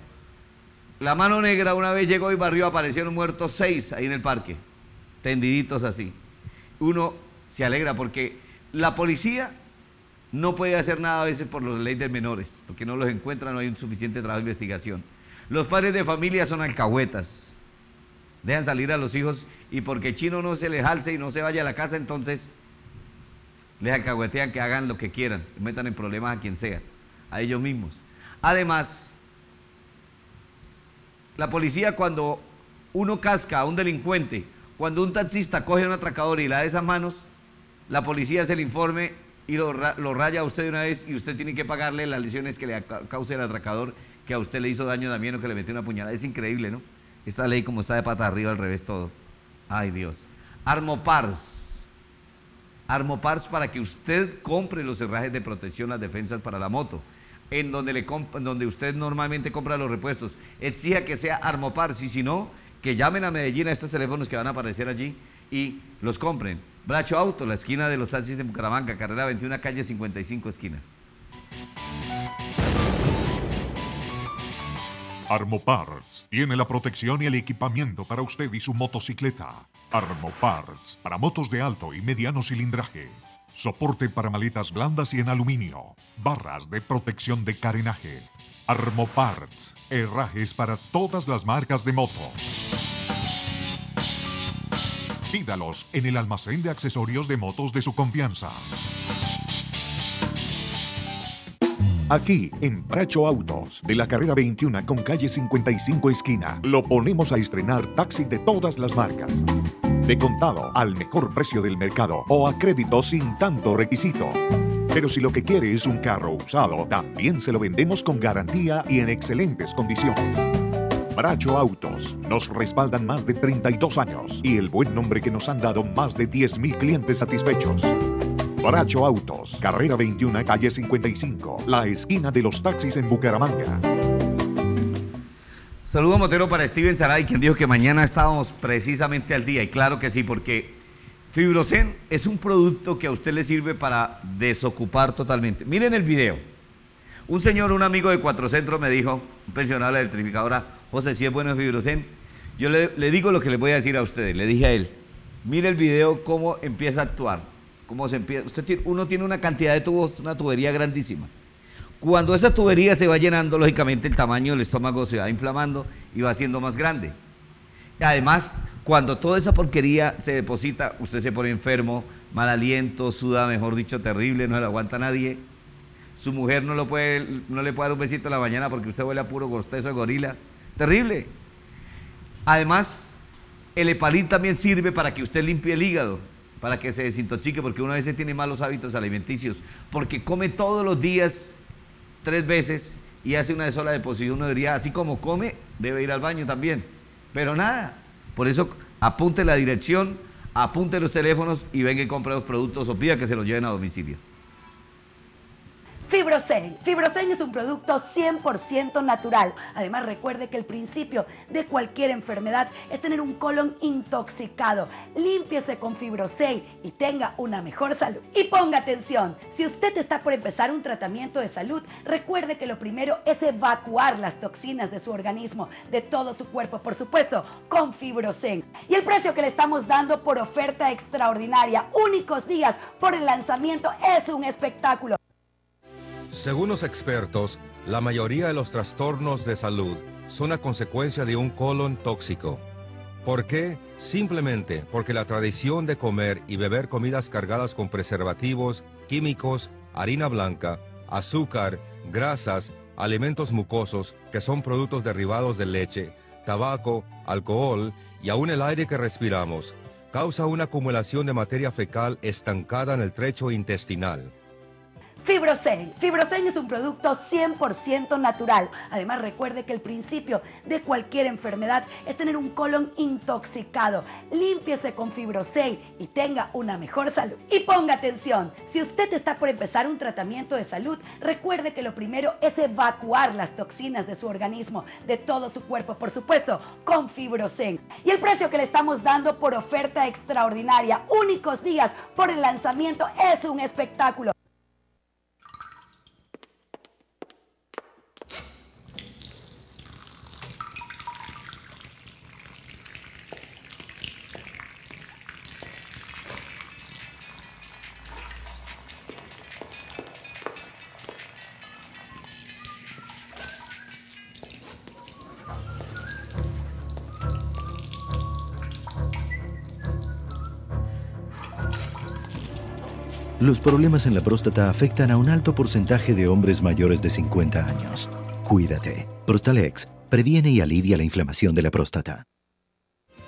la mano negra una vez llegó y barrió, aparecieron muertos seis ahí en el parque, tendiditos así. Uno se alegra porque la policía no puede hacer nada a veces por los leyes de menores, porque no los encuentran, no hay un suficiente trabajo de investigación. Los padres de familia son alcahuetas. Dejan salir a los hijos y porque chino no se les alce y no se vaya a la casa, entonces les alcahuetean que hagan lo que quieran, metan en problemas a quien sea, a ellos mismos. Además, la policía cuando uno casca a un delincuente, cuando un taxista coge a un atracador y la da esas manos, la policía hace el informe y lo, raya a usted de una vez y usted tiene que pagarle las lesiones que le cause el atracador que a usted le hizo daño también o que le metió una puñalada. Es increíble, ¿no? Esta ley como está de pata arriba al revés todo. Ay Dios. Armopars Armopars para que usted compre los cerrajes de protección, las defensas para la moto. En donde, le donde usted normalmente compra los repuestos. Exija que sea Armopars y si no, que llamen a Medellín a estos teléfonos que van a aparecer allí y los compren. Bracho Auto, la esquina de los taxis de Bucaramanga, carrera 21, calle 55, esquina. Armoparts tiene la protección y el equipamiento para usted y su motocicleta. Armoparts para motos de alto y mediano cilindraje. Soporte para maletas blandas y en aluminio. Barras de protección de carenaje. Armoparts, herrajes para todas las marcas de motos. Pídalos en el almacén de accesorios de motos de su confianza. Aquí, en Bracho Autos, de la carrera 21 con calle 55 esquina, lo ponemos a estrenar taxi de todas las marcas. De contado, al mejor precio del mercado o a crédito sin tanto requisito. Pero si lo que quiere es un carro usado, también se lo vendemos con garantía y en excelentes condiciones. Bracho Autos nos respaldan más de 32 años y el buen nombre que nos han dado más de 10.000 clientes satisfechos. Bracho Autos, carrera 21, calle 55, la esquina de los taxis en Bucaramanga. Saludo Motero para Steven Saray, quien dijo que mañana estábamos precisamente al día. Y claro que sí, porque Fibrocen es un producto que a usted le sirve para desocupar totalmente. Miren el video. Un señor, un amigo de Cuatro Centros me dijo, un pensionado de la electrificadora, José, si es bueno el Fibrocen. Yo le, le digo lo que le voy a decir a ustedes. Le dije a él, mire el video cómo empieza a actuar cómo se empieza. Usted uno tiene una cantidad de tubos, una tubería grandísima. Cuando esa tubería se va llenando, lógicamente el tamaño del estómago se va inflamando y va siendo más grande. Además, cuando toda esa porquería se deposita, usted se pone enfermo, mal aliento, suda, mejor dicho, terrible, no lo aguanta nadie. Su mujer no, lo puede, no le puede dar un besito en la mañana porque usted huele a puro gostezo de gorila. Terrible. Además, el hepalín también sirve para que usted limpie el hígado para que se desintoxique, porque uno a veces tiene malos hábitos alimenticios, porque come todos los días tres veces y hace una sola deposición, uno diría, así como come, debe ir al baño también. Pero nada, por eso apunte la dirección, apunte los teléfonos y venga y compre los productos o pida que se los lleven a domicilio. Fibrocel. Fibrocel es un producto 100% natural. Además, recuerde que el principio de cualquier enfermedad es tener un colon intoxicado. Límpiese con Fibrocel y tenga una mejor salud. Y ponga atención, si usted está por empezar un tratamiento de salud, recuerde que lo primero es evacuar las toxinas de su organismo, de todo su cuerpo, por supuesto, con Fibrocel. Y el precio que le estamos dando por oferta extraordinaria, únicos días por el lanzamiento, es un espectáculo. Según los expertos, la mayoría de los trastornos de salud son a consecuencia de un colon tóxico. ¿Por qué? Simplemente porque la tradición de comer y beber comidas cargadas con preservativos, químicos, harina blanca, azúcar, grasas, alimentos mucosos que son productos derivados de leche, tabaco, alcohol y aún el aire que respiramos, causa una acumulación de materia fecal estancada en el trecho intestinal. Fibrocel. Fibrocel es un producto 100% natural. Además, recuerde que el principio de cualquier enfermedad es tener un colon intoxicado. Límpiese con Fibrocel y tenga una mejor salud. Y ponga atención, si usted está por empezar un tratamiento de salud, recuerde que lo primero es evacuar las toxinas de su organismo, de todo su cuerpo, por supuesto, con Fibrocel. Y el precio que le estamos dando por oferta extraordinaria, únicos días por el lanzamiento, es un espectáculo. Los problemas en la próstata afectan a un alto porcentaje de hombres mayores de 50 años. Cuídate. Prostalex previene y alivia la inflamación de la próstata.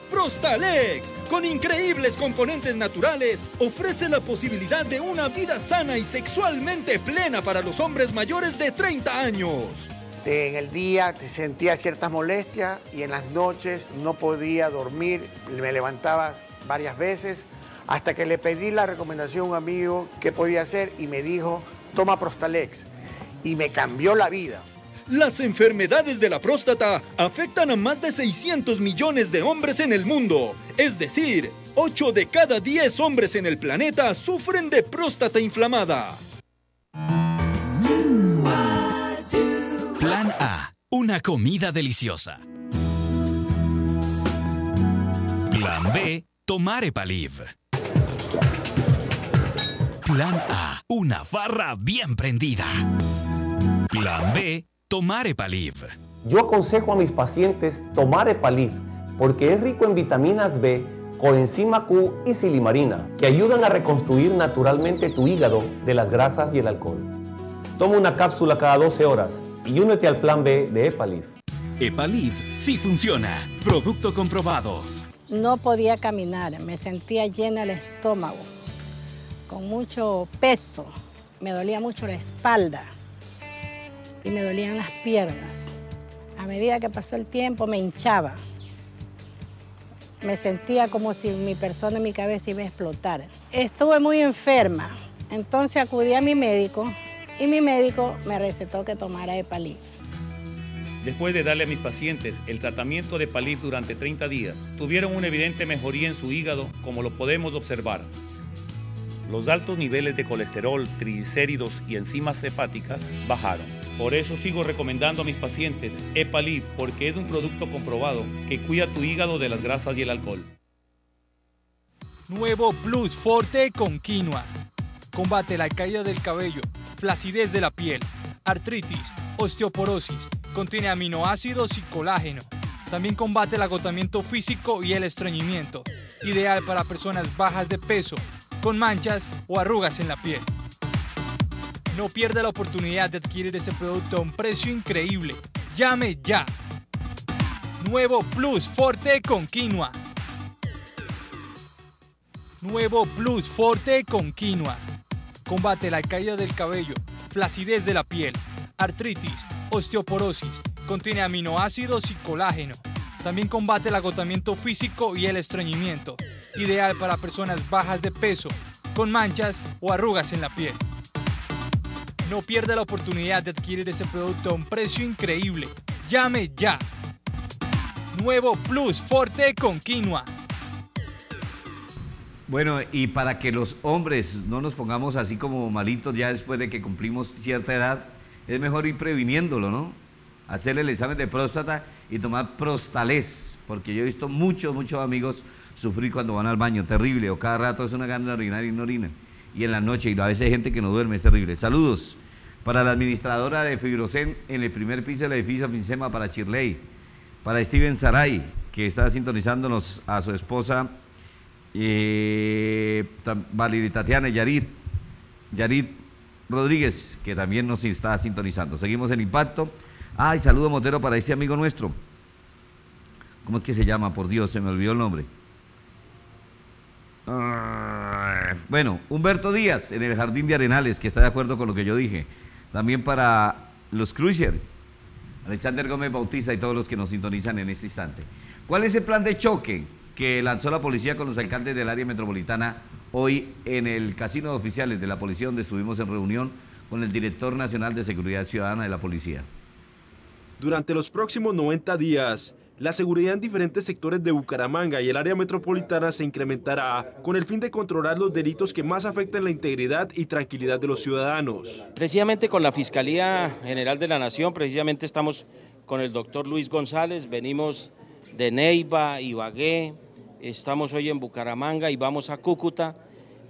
Prostalex, con increíbles componentes naturales, ofrece la posibilidad de una vida sana y sexualmente plena para los hombres mayores de 30 años. En el día sentía ciertas molestias y en las noches no podía dormir, me levantaba varias veces hasta que le pedí la recomendación a un amigo que podía hacer y me dijo, toma Prostalex. Y me cambió la vida. Las enfermedades de la próstata afectan a más de 600 millones de hombres en el mundo. Es decir, 8 de cada 10 hombres en el planeta sufren de próstata inflamada. Plan A. Una comida deliciosa. Plan B. Tomar Epaliv. Plan A. Una barra bien prendida. Plan B. Tomar Epaliv. Yo aconsejo a mis pacientes tomar Epaliv porque es rico en vitaminas B, coenzima Q y silimarina que ayudan a reconstruir naturalmente tu hígado de las grasas y el alcohol. Toma una cápsula cada 12 horas y únete al plan B de Epaliv. Epaliv sí funciona. Producto comprobado. No podía caminar, me sentía llena el estómago con mucho peso, me dolía mucho la espalda y me dolían las piernas. A medida que pasó el tiempo me hinchaba. Me sentía como si mi persona en mi cabeza iba a explotar. Estuve muy enferma, entonces acudí a mi médico y mi médico me recetó que tomara Epalib. Después de darle a mis pacientes el tratamiento de Epalib durante 30 días, tuvieron una evidente mejoría en su hígado, como lo podemos observar. Los altos niveles de colesterol, triglicéridos y enzimas hepáticas bajaron. Por eso sigo recomendando a mis pacientes Epalib porque es un producto comprobado que cuida tu hígado de las grasas y el alcohol. Nuevo Plus Forte con quinoa. Combate la caída del cabello, flacidez de la piel, artritis, osteoporosis. Contiene aminoácidos y colágeno. También combate el agotamiento físico y el estreñimiento. Ideal para personas bajas de peso, con manchas o arrugas en la piel. No pierda la oportunidad de adquirir ese producto a un precio increíble. Llame ya. Nuevo Plus Forte con quinoa. Nuevo Plus Forte con quinoa. Combate la caída del cabello, flacidez de la piel, artritis, osteoporosis. Contiene aminoácidos y colágeno. También combate el agotamiento físico y el estreñimiento. Ideal para personas bajas de peso, con manchas o arrugas en la piel. No pierda la oportunidad de adquirir este producto a un precio increíble. Llame ya. Nuevo Plus Forte con quinoa. Bueno, y para que los hombres no nos pongamos así como malitos ya después de que cumplimos cierta edad, es mejor ir previniéndolo, ¿no? Hacerle el examen de próstata y tomar prostalés, porque yo he visto muchos, muchos amigos sufrir cuando van al baño, terrible, o cada rato es una gana de orinar y no orinan. Y en la noche, y a veces hay gente que no duerme, es terrible. Saludos para la administradora de Fibrocen en el primer piso del edificio Finsema para Chirley, para Steven Saray, que está sintonizándonos a su esposa eh, Valeria Tatiana Yarit, Yarit Rodríguez, que también nos está sintonizando. Seguimos en Impacto. Ay, saludo Motero para este amigo nuestro. ¿Cómo es que se llama? Por Dios, se me olvidó el nombre. Bueno, Humberto Díaz en el Jardín de Arenales, que está de acuerdo con lo que yo dije. También para los Cruisers, Alexander Gómez Bautista y todos los que nos sintonizan en este instante. ¿Cuál es el plan de choque que lanzó la policía con los alcaldes del área metropolitana hoy en el Casino de Oficiales de la Policía, donde estuvimos en reunión con el director nacional de Seguridad Ciudadana de la Policía? Durante los próximos 90 días, la seguridad en diferentes sectores de Bucaramanga y el área metropolitana se incrementará con el fin de controlar los delitos que más afectan la integridad y tranquilidad de los ciudadanos. Precisamente con la Fiscalía General de la Nación, precisamente estamos con el doctor Luis González, venimos de Neiva, Ibagué, estamos hoy en Bucaramanga y vamos a Cúcuta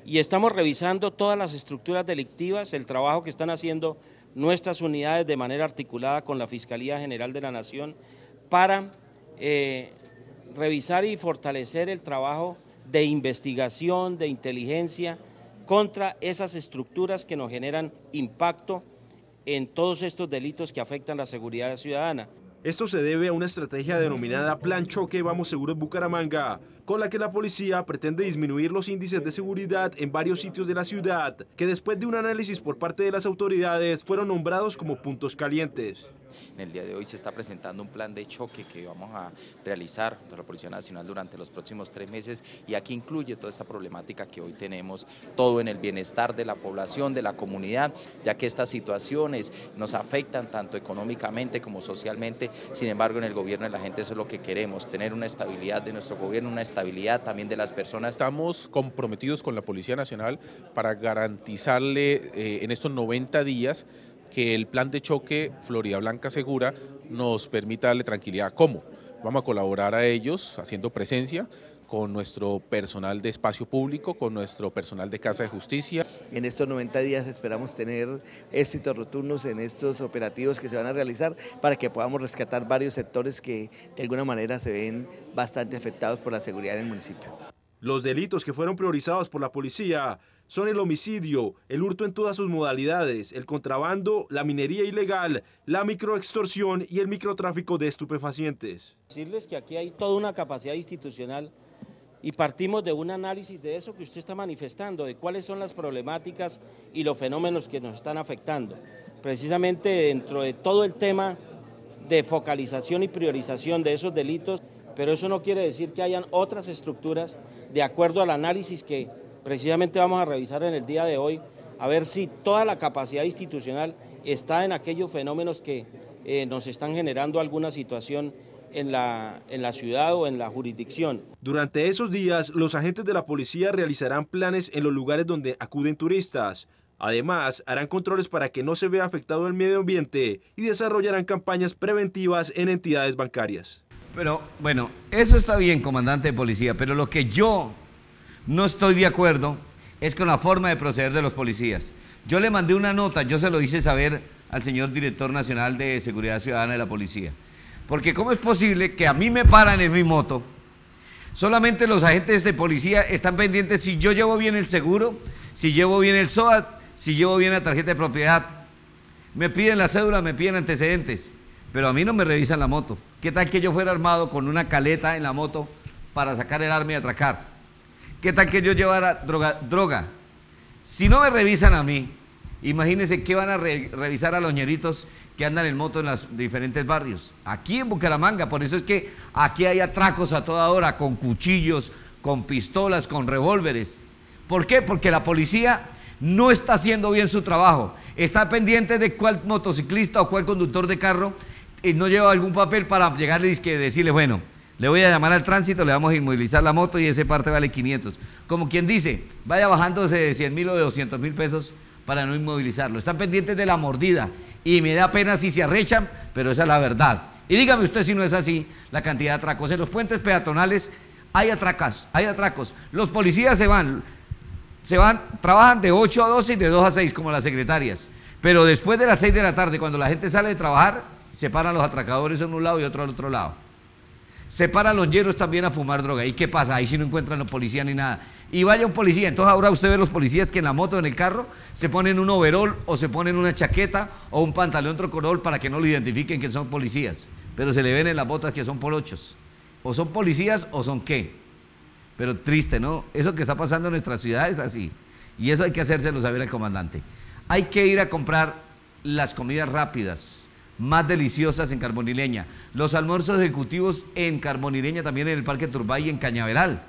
y estamos revisando todas las estructuras delictivas, el trabajo que están haciendo nuestras unidades de manera articulada con la Fiscalía General de la Nación para eh, revisar y fortalecer el trabajo de investigación, de inteligencia contra esas estructuras que nos generan impacto en todos estos delitos que afectan la seguridad ciudadana. Esto se debe a una estrategia denominada Plan Choque Vamos Seguros Bucaramanga, con la que la policía pretende disminuir los índices de seguridad en varios sitios de la ciudad, que después de un análisis por parte de las autoridades fueron nombrados como puntos calientes. En el día de hoy se está presentando un plan de choque que vamos a realizar de la Policía Nacional durante los próximos tres meses y aquí incluye toda esta problemática que hoy tenemos, todo en el bienestar de la población, de la comunidad, ya que estas situaciones nos afectan tanto económicamente como socialmente, sin embargo en el gobierno de la gente eso es lo que queremos, tener una estabilidad de nuestro gobierno, una estabilidad también de las personas. Estamos comprometidos con la Policía Nacional para garantizarle eh, en estos 90 días que el plan de choque Florida Blanca Segura nos permita darle tranquilidad. ¿Cómo? Vamos a colaborar a ellos haciendo presencia con nuestro personal de espacio público, con nuestro personal de Casa de Justicia. En estos 90 días esperamos tener éxitos rotundos en estos operativos que se van a realizar para que podamos rescatar varios sectores que de alguna manera se ven bastante afectados por la seguridad en el municipio. Los delitos que fueron priorizados por la policía son el homicidio, el hurto en todas sus modalidades, el contrabando, la minería ilegal, la microextorsión y el microtráfico de estupefacientes. Decirles que aquí hay toda una capacidad institucional y partimos de un análisis de eso que usted está manifestando, de cuáles son las problemáticas y los fenómenos que nos están afectando. Precisamente dentro de todo el tema de focalización y priorización de esos delitos, pero eso no quiere decir que hayan otras estructuras de acuerdo al análisis que Precisamente vamos a revisar en el día de hoy a ver si toda la capacidad institucional está en aquellos fenómenos que eh, nos están generando alguna situación en la, en la ciudad o en la jurisdicción. Durante esos días, los agentes de la policía realizarán planes en los lugares donde acuden turistas. Además, harán controles para que no se vea afectado el medio ambiente y desarrollarán campañas preventivas en entidades bancarias. Pero bueno, eso está bien, comandante de policía, pero lo que yo no estoy de acuerdo es con la forma de proceder de los policías. Yo le mandé una nota, yo se lo hice saber al señor director nacional de Seguridad Ciudadana de la Policía. Porque ¿cómo es posible que a mí me paran en mi moto? Solamente los agentes de policía están pendientes si yo llevo bien el seguro, si llevo bien el SOAT, si llevo bien la tarjeta de propiedad. Me piden la cédula, me piden antecedentes, pero a mí no me revisan la moto. ¿Qué tal que yo fuera armado con una caleta en la moto para sacar el arma y atracar? ¿Qué tal que yo llevara droga? Si no me revisan a mí, imagínense qué van a revisar a los ñeritos que andan en moto en los diferentes barrios. Aquí en Bucaramanga, por eso es que aquí hay atracos a toda hora, con cuchillos, con pistolas, con revólveres. ¿Por qué? Porque la policía no está haciendo bien su trabajo. está pendiente de cuál motociclista o cuál conductor de carro eh, no lleva algún papel para llegarle y decirle, bueno, le voy a llamar al tránsito, le vamos a inmovilizar la moto y ese parte vale 500. Como quien dice, vaya bajándose de 100 mil o de 200 mil pesos para no inmovilizarlo. Están pendientes de la mordida y me da pena si se arrechan, pero esa es la verdad. Y dígame usted si no es así la cantidad de atracos. En los puentes peatonales hay atracos, hay atracos. Los policías se van, se van, trabajan de 8 a 12 y de 2 a 6 como las secretarias. Pero después de las 6 de la tarde, cuando la gente sale de trabajar, separan los atracadores en un lado y otro al otro lado. Separan los hierros también a fumar droga. ¿Y qué pasa? Ahí si no encuentran los policías ni nada. Y vaya un policía. Entonces ahora usted ve los policías que en la moto, en el carro, se ponen un overol o se ponen una chaqueta o un pantalón trocorol para que no lo identifiquen que son policías. Pero se le ven en las botas que son polochos. O son policías o son qué. Pero triste, ¿no? Eso que está pasando en nuestra ciudad es así. Y eso hay que hacérselo saber al comandante. Hay que ir a comprar las comidas rápidas más deliciosas en Carbonileña. Los almuerzos ejecutivos en Carbonileña, también en el Parque Turbay y en Cañaveral.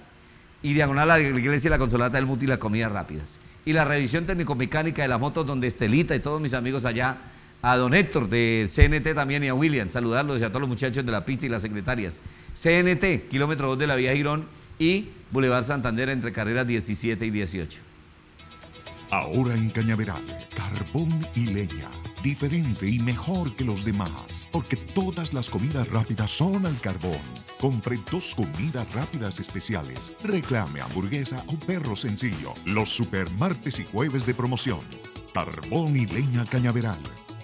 Y diagonal a la iglesia y la consolata del Muti y las comidas rápidas. Y la revisión técnico-mecánica de las motos donde Estelita y todos mis amigos allá, a don Héctor de CNT también y a William, saludarlos y a todos los muchachos de la pista y las secretarias. CNT, kilómetro 2 de la vía Girón y Boulevard Santander entre carreras 17 y 18. Ahora en Cañaveral, carbón y leña. Diferente y mejor que los demás, porque todas las comidas rápidas son al carbón. Compre dos comidas rápidas especiales. Reclame hamburguesa o perro sencillo. Los super martes y jueves de promoción. Carbón y leña Cañaveral.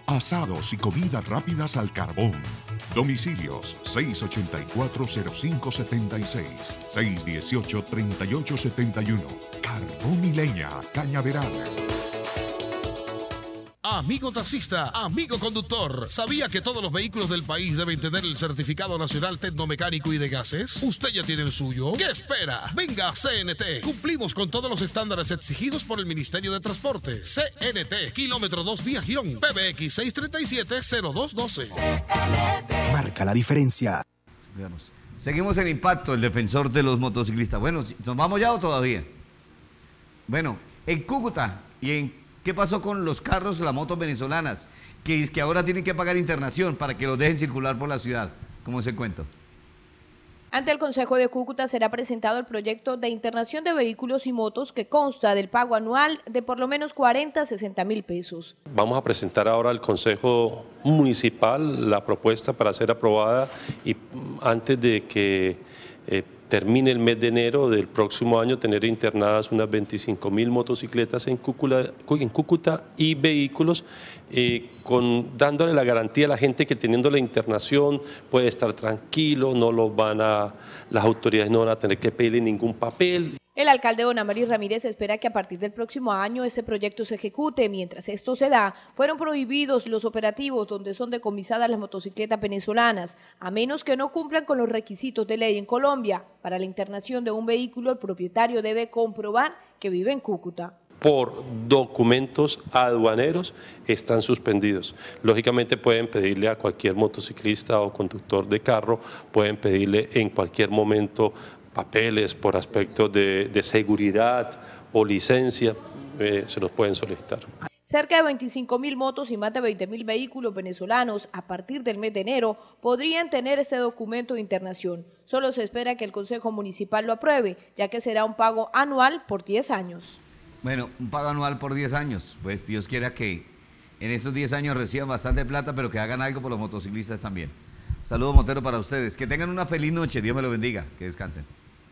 Asados y comidas rápidas al carbón. Domicilios 684-0576, 618-3871. Carbón y leña, Cañaveral. Amigo taxista, amigo conductor, ¿sabía que todos los vehículos del país deben tener el certificado nacional tecnomecánico y de gases? ¿Usted ya tiene el suyo? ¿Qué espera? Venga CNT. Cumplimos con todos los estándares exigidos por el Ministerio de Transporte. CNT, kilómetro 2 vía Girón, PBX 637-0212. Marca la diferencia. Veamos. Seguimos en impacto, el defensor de los motociclistas. Bueno, ¿nos vamos ya o todavía? Bueno, en Cúcuta y en ¿Qué pasó con los carros, las motos venezolanas? Que, es que ahora tienen que pagar internación para que los dejen circular por la ciudad. ¿Cómo se cuento? Ante el Consejo de Cúcuta será presentado el proyecto de internación de vehículos y motos que consta del pago anual de por lo menos 40 a 60 mil pesos. Vamos a presentar ahora al Consejo Municipal la propuesta para ser aprobada y antes de que eh, termine el mes de enero del próximo año tener internadas unas 25 mil motocicletas en Cúcuta, y vehículos, eh, con, dándole la garantía a la gente que teniendo la internación puede estar tranquilo, no lo van a, las autoridades no van a tener que pedirle ningún papel. El alcalde Don Amari Ramírez espera que a partir del próximo año ese proyecto se ejecute. Mientras esto se da, fueron prohibidos los operativos donde son decomisadas las motocicletas venezolanas, a menos que no cumplan con los requisitos de ley en Colombia. Para la internación de un vehículo, el propietario debe comprobar que vive en Cúcuta por documentos aduaneros están suspendidos. Lógicamente pueden pedirle a cualquier motociclista o conductor de carro, pueden pedirle en cualquier momento papeles por aspectos de, seguridad o licencia, eh, se los pueden solicitar. Cerca de 25 mil motos y más de 20 mil vehículos venezolanos a partir del mes de enero podrían tener este documento de internación. Solo se espera que el Consejo Municipal lo apruebe, ya que será un pago anual por 10 años. Bueno, un pago anual por 10 años. Pues Dios quiera que en estos 10 años reciban bastante plata, pero que hagan algo por los motociclistas también. Saludos, Montero, para ustedes. Que tengan una feliz noche. Dios me lo bendiga. Que descansen.